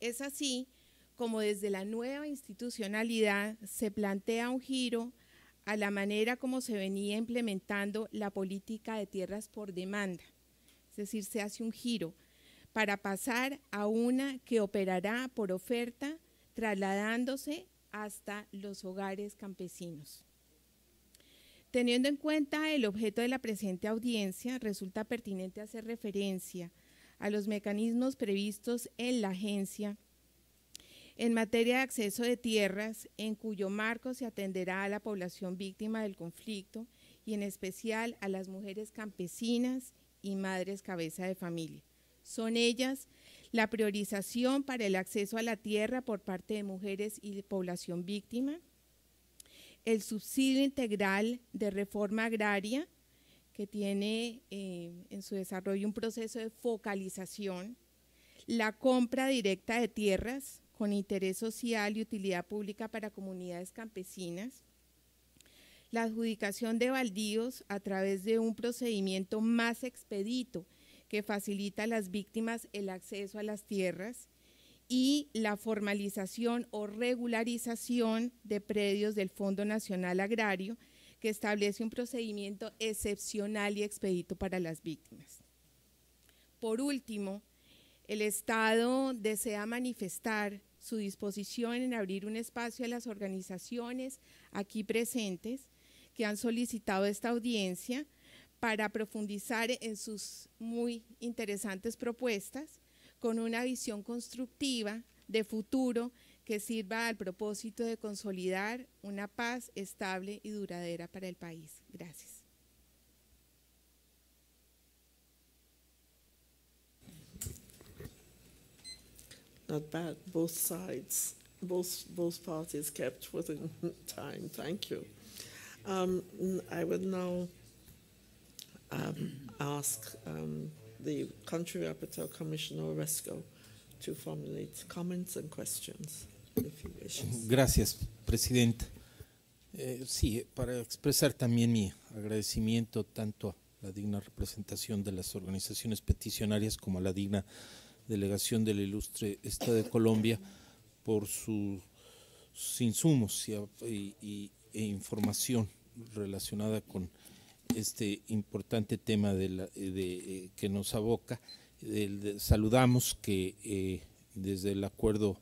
Es así como desde la nueva institucionalidad se plantea un giro a la manera como se venía implementando la política de tierras por demanda. Es decir, se hace un giro para pasar a una que operará por oferta, trasladándose hasta los hogares campesinos. Teniendo en cuenta el objeto de la presente audiencia, resulta pertinente hacer referencia a los mecanismos previstos en la agencia en materia de acceso de tierras, en cuyo marco se atenderá a la población víctima del conflicto y en especial a las mujeres campesinas y madres cabeza de familia. Son ellas la priorización para el acceso a la tierra por parte de mujeres y población víctima, el subsidio integral de reforma agraria, que tiene eh, en su desarrollo un proceso de focalización, la compra directa de tierras con interés social y utilidad pública para comunidades campesinas, la adjudicación de baldíos a través de un procedimiento más expedito que facilita a las víctimas el acceso a las tierras y la formalización o regularización de predios del Fondo Nacional Agrario, que establece un procedimiento excepcional y expedito para las víctimas. Por último, el Estado desea manifestar su disposición en abrir un espacio a las organizaciones aquí presentes que han solicitado esta audiencia para profundizar en sus muy interesantes propuestas con una visión constructiva de futuro que sirva al propósito de consolidar una paz estable y duradera para el país. Gracias. Not bad. Both sides, both both parties kept within time. Thank you. Um, I would now um, ask um, the country rapporteur, Commissioner Oresco, to formulate comments and questions, if he wishes. Gracias, Presidenta. Eh, sí, para expresar también mi agradecimiento tanto a la digna representación de las organizaciones peticionarias como a la digna delegación del ilustre Estado de Colombia por sus insumos y, y, e información relacionada con este importante tema de, la, de eh, que nos aboca. saludamos que eh, desde el acuerdo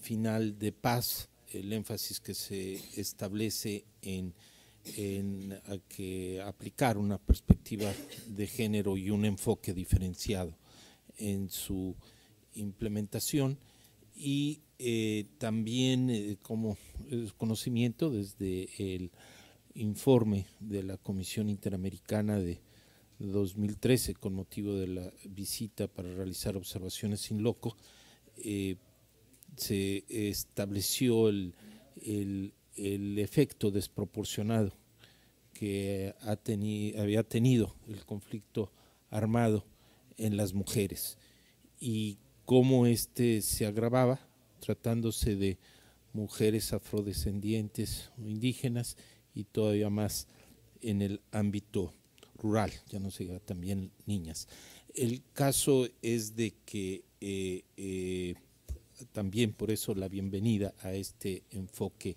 final de paz, el énfasis que se establece en, en que aplicar una perspectiva de género y un enfoque diferenciado en su implementación y eh, también eh, como conocimiento desde el informe de la Comisión Interamericana de 2013 con motivo de la visita para realizar observaciones sin loco, eh, se estableció el, efecto desproporcionado que había tenido el conflicto armado en las mujeres y cómo este se agravaba tratándose de mujeres afrodescendientes o indígenas y todavía más en el ámbito rural, ya no se también niñas. El caso es de que eh, eh, también por eso la bienvenida a este enfoque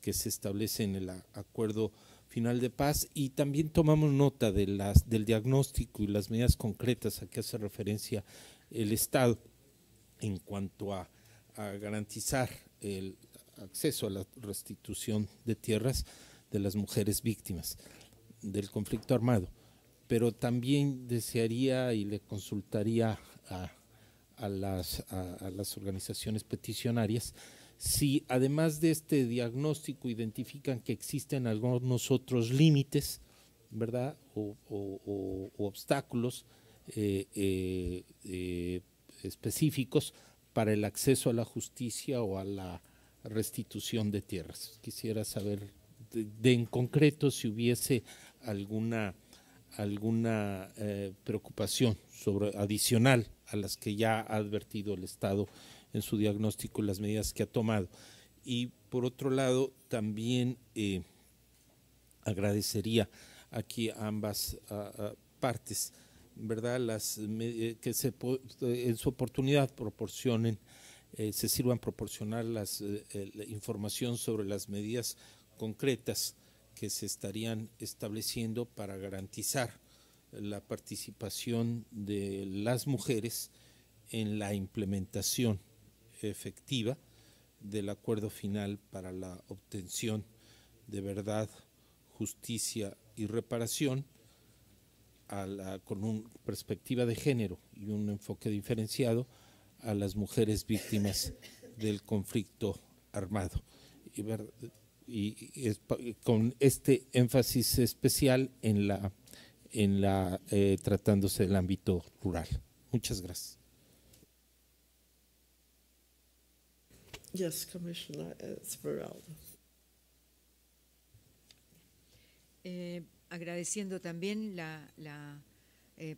que se establece en el acuerdo final de paz y también tomamos nota de las, del diagnóstico y las medidas concretas a que hace referencia el Estado en cuanto a garantizar el acceso a la restitución de tierras de las mujeres víctimas del conflicto armado. Pero también desearía y le consultaría a, las, organizaciones peticionarias si además de este diagnóstico identifican que existen algunos otros límites, ¿verdad? O obstáculos eh, eh, eh, específicos para el acceso a la justicia o a la restitución de tierras. Quisiera saber de, en concreto si hubiese alguna alguna eh, preocupación sobre, adicional a las que ya ha advertido el Estado en su diagnóstico y las medidas que ha tomado. Y por otro lado, también eh, agradecería aquí a ambas partes, ¿verdad? Las, eh, que se, en su oportunidad proporcionen, eh, se sirvan proporcionar las, la información sobre las medidas concretas que se estarían estableciendo para garantizar la participación de las mujeres en la implementación efectiva del acuerdo final para la obtención de verdad, justicia y reparación con una perspectiva de género y un enfoque diferenciado a las mujeres víctimas del conflicto armado. Y, es, con este énfasis especial en la, en la eh, tratándose del ámbito rural. Muchas gracias. Yes, Commissioner Esmeralda. Eh, agradeciendo también la, la eh,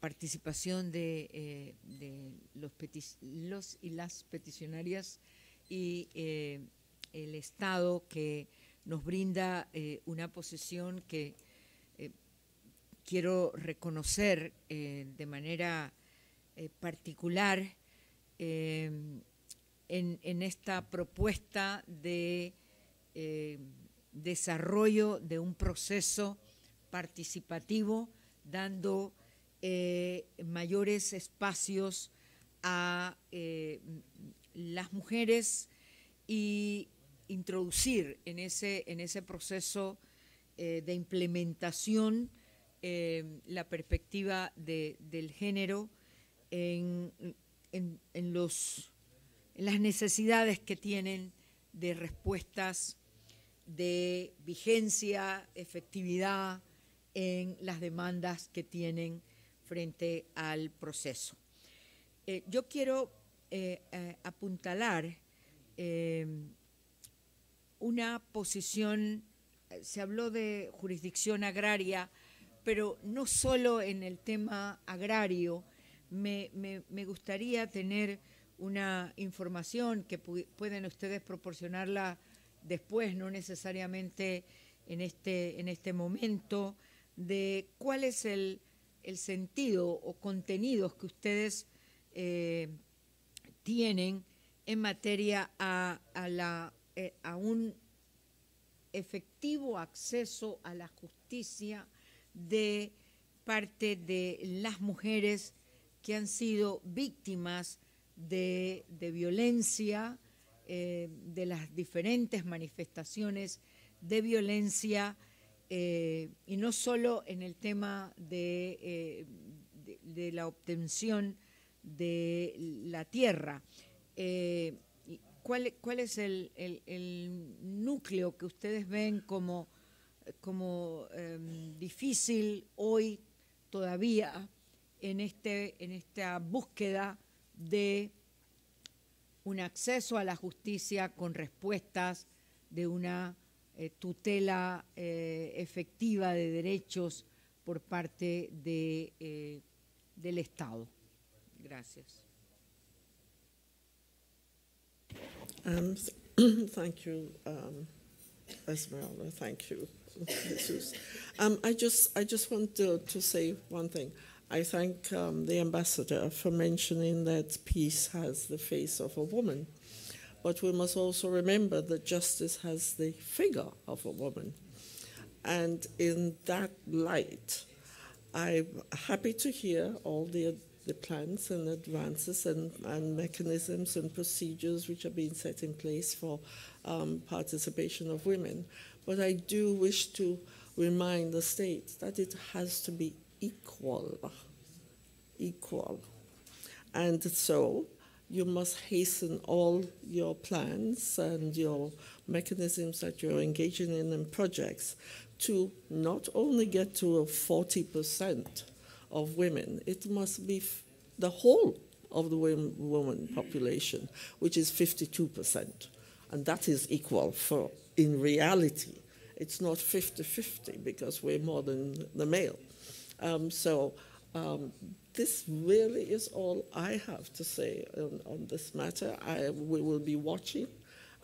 participación de, eh, de los, los, y las peticionarias y eh, el Estado que nos brinda eh, una posición que eh, quiero reconocer eh, de manera particular en, en, esta propuesta de desarrollo de un proceso participativo, dando mayores espacios a las mujeres y introducir en ese, en ese proceso eh, de implementación eh, la perspectiva de, del género en, en, los, las necesidades que tienen de respuestas de vigencia, efectividad en las demandas que tienen frente al proceso. Eh, yo quiero apuntalar una posición, eh, se habló de jurisdicción agraria, pero no solo en el tema agrario, me, me- gustaría tener una información que pu- pueden ustedes proporcionarla después, no necesariamente en este, en este momento, de cuál es el, el sentido o contenidos que ustedes eh, tienen en materia a la, eh, a un efectivo acceso a la justicia de parte de las mujeres que han sido víctimas de, violencia, eh, de las diferentes manifestaciones de violencia, eh, y no solo en el tema de la obtención de la tierra. ¿Cuál, cuál es el, el- el núcleo que ustedes ven como, como em, difícil hoy todavía en, este, en esta búsqueda de un acceso a la justicia con respuestas de una eh, tutela eh, efectiva de derechos por parte de, eh, del Estado. Gracias. Um, thank you, um, Esmeralda. Thank you, Jesus. Um, I just, I just want to, to say one thing. I thank um, the ambassador for mentioning that peace has the face of a woman, but we must also remember that justice has the figure of a woman, and in that light, I'm happy to hear all the, the plans and advances and, and mechanisms and procedures which are being set in place for um, participation of women. But I do wish to remind the state that it has to be equal. Equal. And so you must hasten all your plans and your mechanisms that you're engaging in and projects to not only get to a 40% of women, it must be the whole of the wom- woman population, which is 52%. And that is equal for, in reality, it's not 50 50 because we're more than the male. Um, so um, this really is all I have to say on, on this matter. I, we will be watching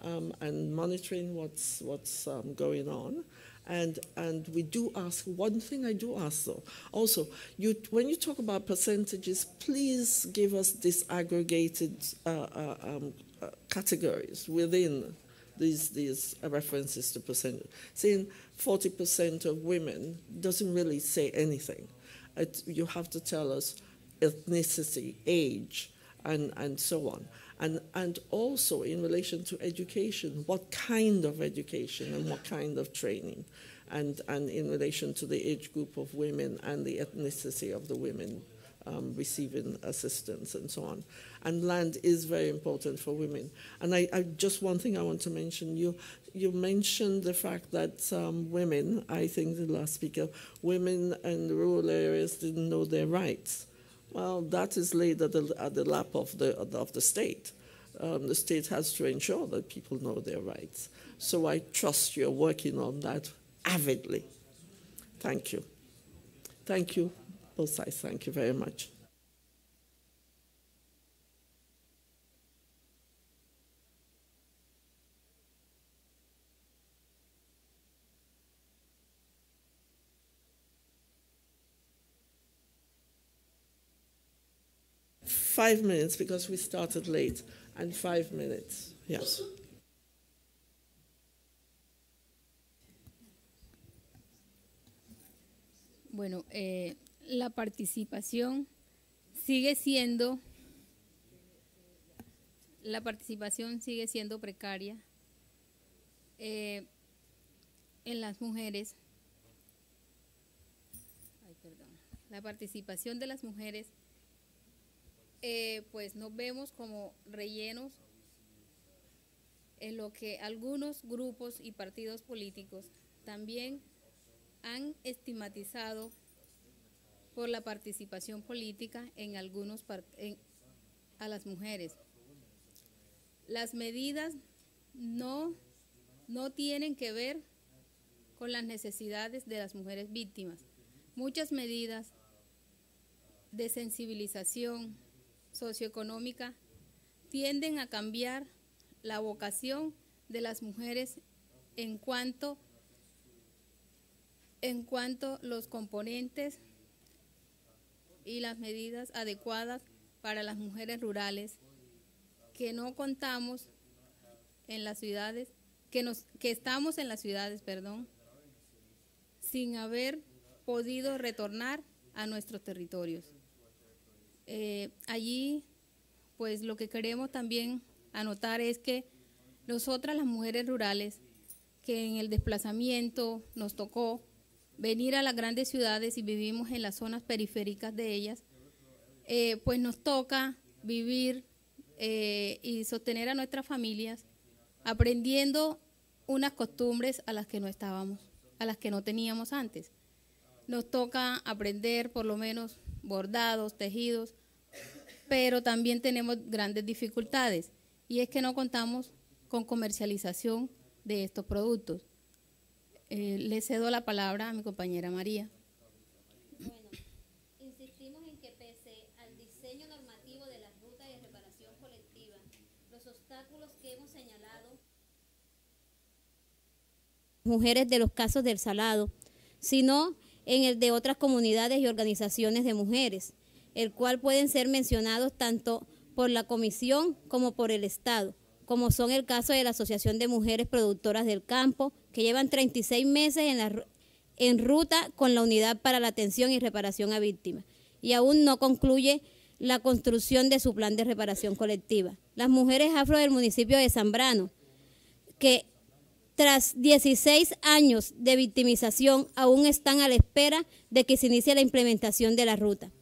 um, and monitoring what's, what's um, going on. And, and we do ask, one thing I do ask though, also, you, when you talk about percentages, please give us disaggregated uh, uh, um, uh, categories within these, these references to percentage. Saying 40% of women doesn't really say anything. It, you have to tell us ethnicity, age, and, and so on. And, and also in relation to education, what kind of education and what kind of training, and, and in relation to the age group of women and the ethnicity of the women um, receiving assistance and so on. And land is very important for women. And I, I just one thing I want to mention: you you mentioned the fact that um, women, I think the last speaker, women in rural areas didn't know their rights. Well, that is laid at the, at the lap of the of the state. Um, the state has to ensure that people know their rights. So I trust you're working on that avidly. Thank you. Thank you, both sides. Thank you very much. Five minutes because we started late, and five minutes. Yes. Bueno, eh, la participación sigue siendo la participación sigue siendo precaria eh, en las mujeres. La participación de las mujeres, eh, pues nos vemos como rellenos en lo que algunos grupos y partidos políticos también han estigmatizado por la participación política en algunos en- a las mujeres. las medidas no, no tienen que ver con las necesidades de las mujeres víctimas. Muchas medidas de sensibilización socioeconómica tienden a cambiar la vocación de las mujeres en cuanto en cuanto los componentes y las medidas adecuadas para las mujeres rurales que no contamos en las ciudades, que, nos, que estamos en las ciudades, perdón, sin haber podido retornar a nuestros territorios. Eh, allí, pues lo que queremos también anotar es que nosotras las mujeres rurales, que en el desplazamiento nos tocó venir a las grandes ciudades y vivimos en las zonas periféricas de ellas, eh, pues nos toca vivir eh, y sostener a nuestras familias aprendiendo unas costumbres a las que no estábamos, a las que no teníamos antes. Nos toca aprender por lo menos bordados, tejidos, pero también tenemos grandes dificultades y es que no contamos con comercialización de estos productos. Eh, le cedo la palabra a mi compañera María. mujeres de los casos del Salado, sino en el de otras comunidades y organizaciones de mujeres, el cual pueden ser mencionados tanto por la Comisión como por el Estado, como son el caso de la Asociación de Mujeres Productoras del Campo, que llevan 36 meses en, en ruta con la Unidad para la Atención y Reparación a Víctimas, y aún no concluye la construcción de su plan de reparación colectiva. Las mujeres afro del municipio de Zambrano, que tras 16 años de victimización, aún están a la espera de que se inicie la implementación de la ruta.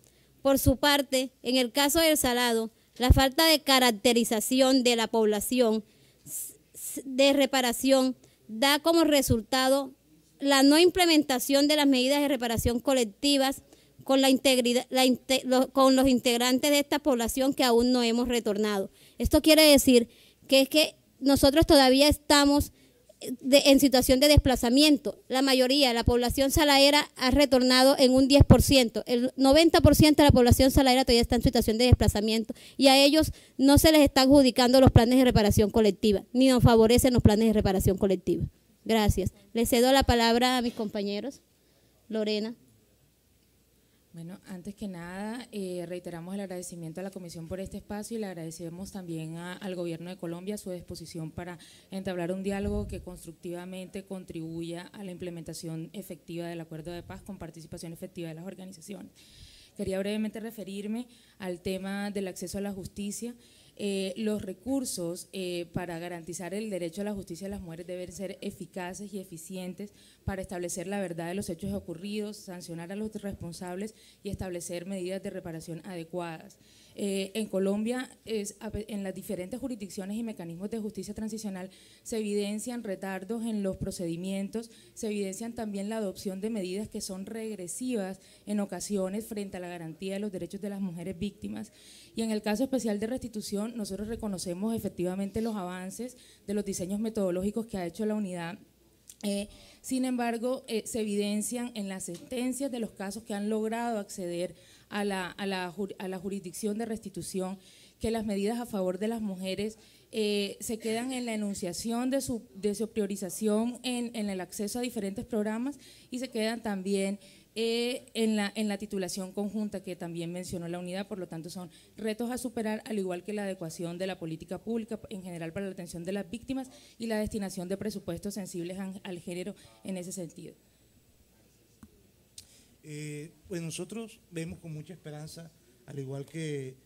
Por su parte, en el caso del Salado, la falta de caracterización de la población de reparación da como resultado la no implementación de las medidas de reparación colectivas con, la integridad, con los integrantes de esta población que aún no hemos retornado. Esto quiere decir que es que nosotros todavía estamos en situación de desplazamiento. La mayoría, la población salaera ha retornado en un 10%. El 90% de la población salaera todavía está en situación de desplazamiento y a ellos no se les está adjudicando los planes de reparación colectiva, ni nos favorecen los planes de reparación colectiva. Gracias. Le cedo la palabra a mis compañeros. Lorena. Bueno, antes que nada, eh, reiteramos el agradecimiento a la Comisión por este espacio y le agradecemos también al Gobierno de Colombia su disposición para entablar un diálogo que constructivamente contribuya a la implementación efectiva del acuerdo de paz con participación efectiva de las organizaciones. Quería brevemente referirme al tema del acceso a la justicia. Eh, los recursos eh, para garantizar el derecho a la justicia de las mujeres deben ser eficaces y eficientes para establecer la verdad de los hechos ocurridos, sancionar a los responsables y establecer medidas de reparación adecuadas. Eh, en Colombia, en las diferentes jurisdicciones y mecanismos de justicia transicional, se evidencian retardos en los procedimientos, se evidencian también la adopción de medidas que son regresivas en ocasiones frente a la garantía de los derechos de las mujeres víctimas. Y en el caso especial de restitución, nosotros reconocemos efectivamente los avances de los diseños metodológicos que ha hecho la unidad. Eh, sin embargo, eh, se evidencian en las sentencias de los casos que han logrado acceder a la, a la, jurisdicción de restitución que las medidas a favor de las mujeres eh, se quedan en la enunciación de su, de su priorización en, en, el acceso a diferentes programas y se quedan también eh, en, la, en la titulación conjunta que también mencionó la unidad, por lo tanto son retos a superar, al igual que la adecuación de la política pública en general para la atención de las víctimas y la destinación de presupuestos sensibles al género en ese sentido. Eh, pues nosotros vemos con mucha esperanza, al igual que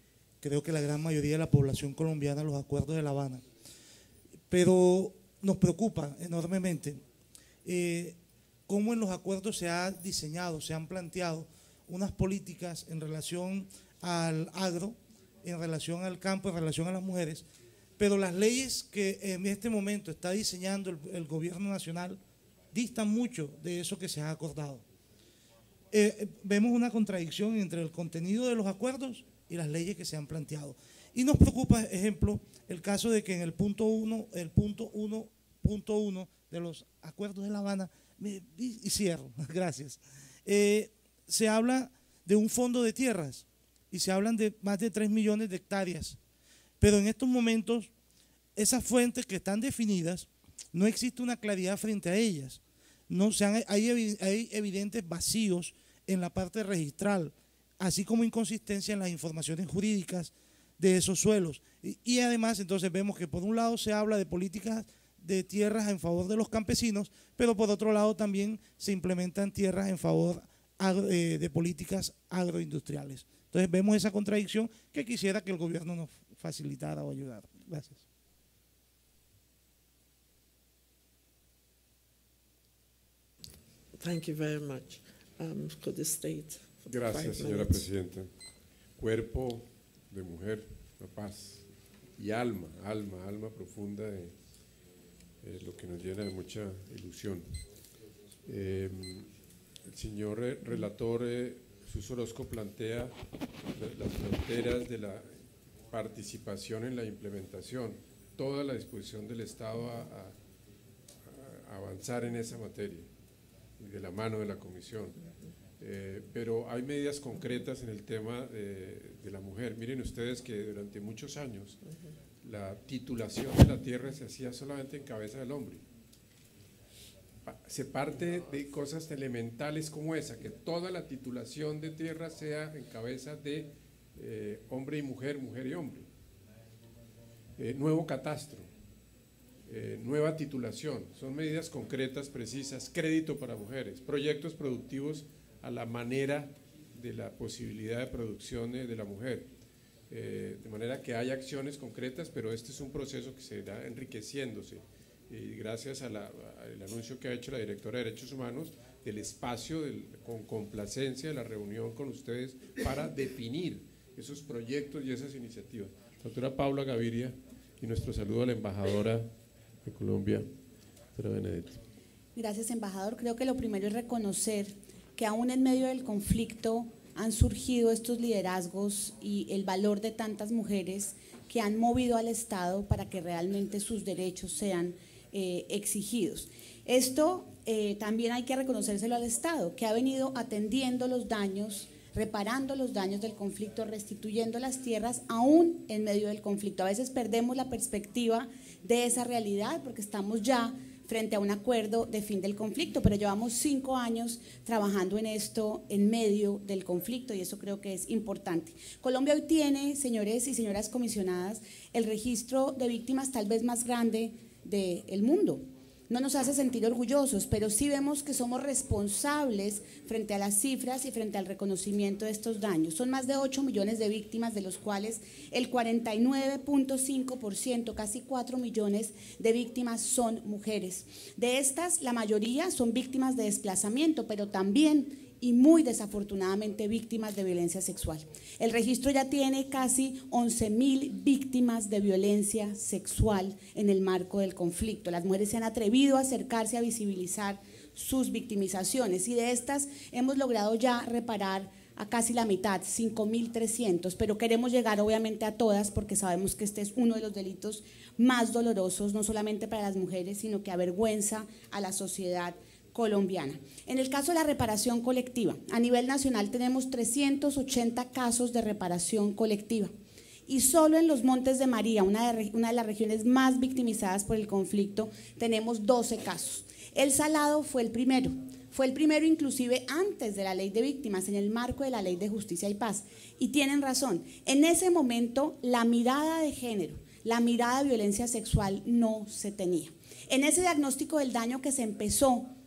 creo que la gran mayoría de la población colombiana, los acuerdos de La Habana. Pero nos preocupa enormemente eh, cómo en los acuerdos se ha diseñado, se han planteado unas políticas en relación al agro, en relación al campo, en relación a las mujeres, pero las leyes que en este momento está diseñando el gobierno nacional distan mucho de eso que se ha acordado. Eh, vemos una contradicción entre el contenido de los acuerdos y las leyes que se han planteado. Y nos preocupa, ejemplo, el caso de que en el punto 1, el punto 1.1 de los acuerdos de La Habana, y, cierro, gracias, eh, se habla de un fondo de tierras y se hablan de más de 3 millones de hectáreas. Pero en estos momentos, esas fuentes que están definidas, no existe una claridad frente a ellas. No, hay, hay evidentes vacíos en la parte registral, así como inconsistencia en las informaciones jurídicas de esos suelos. Y, además, entonces vemos que por un lado se habla de políticas de tierras en favor de los campesinos, pero por otro lado también se implementan tierras en favor eh, de políticas agroindustriales. Entonces vemos esa contradicción que quisiera que el gobierno nos facilitara o ayudara. Gracias. Thank you very much. Um, state Gracias, señora presidenta. Cuerpo de mujer, la paz y alma, alma, alma profunda de lo que nos llena de mucha ilusión. Em, el señor relator eh, Orozco plantea las fronteras de la participación en la implementación, toda la disposición del Estado a avanzar en esa materia de la mano de la Comisión. Eh, pero hay medidas concretas en el tema de, la mujer. Miren ustedes que durante muchos años la titulación de la tierra se hacía solamente en cabeza del hombre. Se parte de cosas elementales como esa, que toda la titulación de tierra sea en cabeza de eh, hombre y mujer, mujer y hombre. Eh, nuevo catastro, nueva titulación, son medidas concretas, precisas, crédito para mujeres, proyectos productivos a la manera de la posibilidad de producción de la mujer. Eh, de manera que hay acciones concretas, pero este es un proceso que se irá enriqueciéndose. Y gracias al anuncio que ha hecho la directora de Derechos Humanos, del espacio con complacencia de la reunión con ustedes para definir esos proyectos y esas iniciativas. Doctora Paula Gaviria y nuestro saludo a la embajadora Colombia, doctora Benedetti. Gracias, embajador. Creo que lo primero es reconocer que aún en medio del conflicto han surgido estos liderazgos y el valor de tantas mujeres que han movido al Estado para que realmente sus derechos sean eh, exigidos. Esto eh, también hay que reconocérselo al Estado, que ha venido atendiendo los daños, reparando los daños del conflicto, restituyendo las tierras aún en medio del conflicto. A veces perdemos la perspectiva de esa realidad porque estamos ya frente a un acuerdo de fin del conflicto, pero llevamos cinco años trabajando en esto en medio del conflicto y eso creo que es importante. Colombia hoy tiene, señores y señoras comisionadas, el registro de víctimas tal vez más grande del mundo no nos hace sentir orgullosos, pero sí vemos que somos responsables frente a las cifras y frente al reconocimiento de estos daños. Son más de 8 millones de víctimas, de los cuales el 49.5%, casi 4 millones de víctimas son mujeres. De estas, la mayoría son víctimas de desplazamiento, pero también y muy desafortunadamente víctimas de violencia sexual. El registro ya tiene casi 11.000 víctimas de violencia sexual en el marco del conflicto. Las mujeres se han atrevido a acercarse a visibilizar sus victimizaciones y de estas hemos logrado ya reparar a casi la mitad, 5.300, pero queremos llegar obviamente a todas porque sabemos que este es uno de los delitos más dolorosos, no solamente para las mujeres, sino que avergüenza a la sociedad colombiana. En el caso de la reparación colectiva, a nivel nacional tenemos 380 casos de reparación colectiva y solo en los Montes de María, una de, una de, las regiones más victimizadas por el conflicto, tenemos 12 casos. El Salado fue el primero, fue el primero inclusive antes de la ley de víctimas, en el marco de la ley de justicia y paz. Y tienen razón, en ese momento la mirada de género, la mirada de violencia sexual no se tenía. En ese diagnóstico del daño que se empezó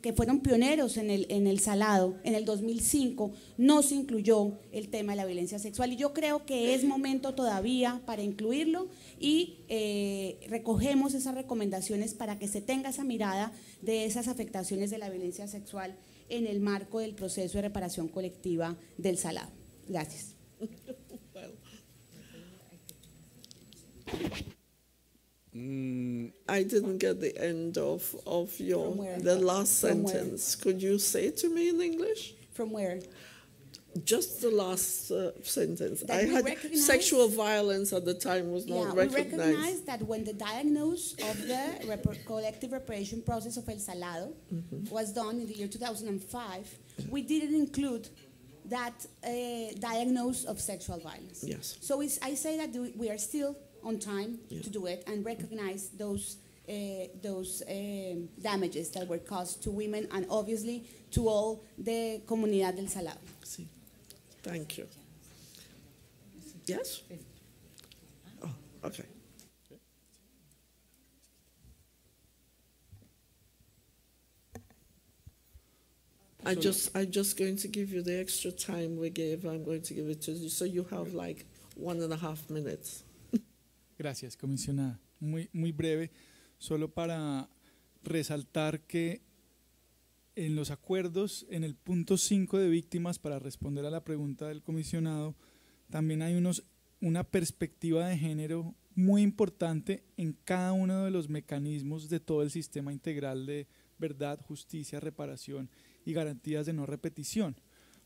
que fueron pioneros en el, en el Salado, en el 2005, no se incluyó el tema de la violencia sexual. Y yo creo que es momento todavía para incluirlo y eh, recogemos esas recomendaciones para que se tenga esa mirada de esas afectaciones de la violencia sexual en el marco del proceso de reparación colectiva del Salado. Gracias. Mm, I didn't get the end of, of your the last From sentence. Where? Could you say to me in English? From where? Just the last uh, sentence. That I had sexual violence at the time was not Yeah, we recognize that when the diagnosis of the repar- collective reparation process of El Salado Mhm. was done in the year 2005, we didn't include that uh, diagnosis of sexual violence. Yes. So it's, I say that we are still on time Yeah. to do it and recognize those uh, those um, damages that were caused to women and obviously to all the comunidad del Salado. Sí. Thank you. Yes? Oh, okay. I just, I'm just going to give you the extra time we gave. I'm going to give it to you. So you have like one and a half minutes. Gracias, comisionada. Muy, muy breve, solo para resaltar que en los acuerdos, en el punto 5 de víctimas, para responder a la pregunta del comisionado, también hay unos, una perspectiva de género muy importante en cada uno de los mecanismos de todo el sistema integral de verdad, justicia, reparación y garantías de no repetición.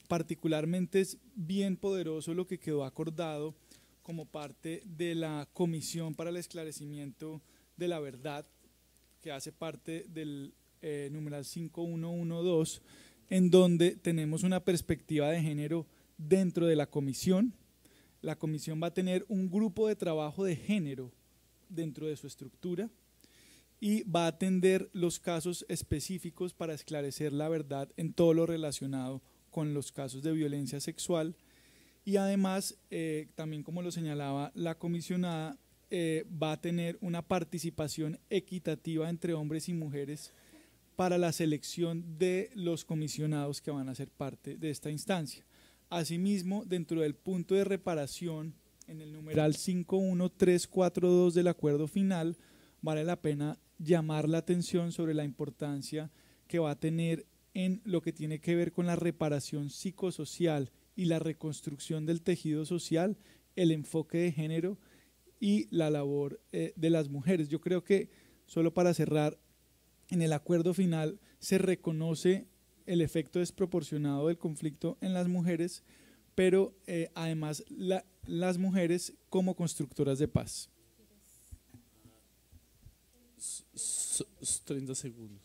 Particularmente es bien poderoso lo que quedó acordado como parte de la Comisión para el Esclarecimiento de la Verdad, que hace parte del eh, numeral 5112, en donde tenemos una perspectiva de género dentro de la comisión. La comisión va a tener un grupo de trabajo de género dentro de su estructura y va a atender los casos específicos para esclarecer la verdad en todo lo relacionado con los casos de violencia sexual y además, eh, también como lo señalaba la comisionada, eh, va a tener una participación equitativa entre hombres y mujeres para la selección de los comisionados que van a ser parte de esta instancia. Asimismo, dentro del punto de reparación, en el numeral 51342 del acuerdo final, vale la pena llamar la atención sobre la importancia que va a tener en lo que tiene que ver con la reparación psicosocial y la reconstrucción del tejido social, el enfoque de género y la labor eh, de las mujeres. Yo creo que, solo para cerrar, en el acuerdo final se reconoce el efecto desproporcionado del conflicto en las mujeres, pero eh, además la- las mujeres como constructoras de paz. So- so- 30 segundos.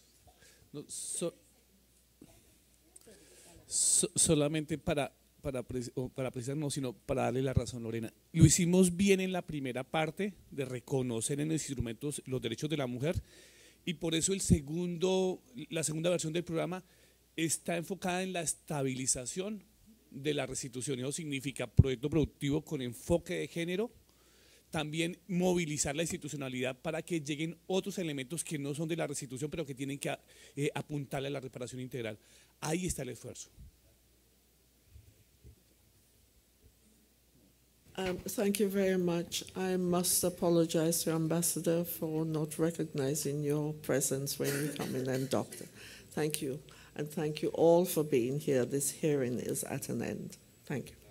Solamente para, para, para sino para darle la razón, Lorena. Lo hicimos bien en la primera parte de reconocer en los instrumentos los derechos de la mujer y por eso el segundo, la segunda versión del programa está enfocada en la estabilización de la restitución. Eso significa proyecto productivo con enfoque de género, también movilizar la institucionalidad para que lleguen otros elementos que no son de la restitución, pero que tienen que eh, apuntarle a la reparación integral. Ahí está el esfuerzo. Um, thank you very much. I must apologize to Ambassador for not recognizing your presence when you come in and doctor. Thank you. And thank you all for being here. This hearing is at an end. Thank you.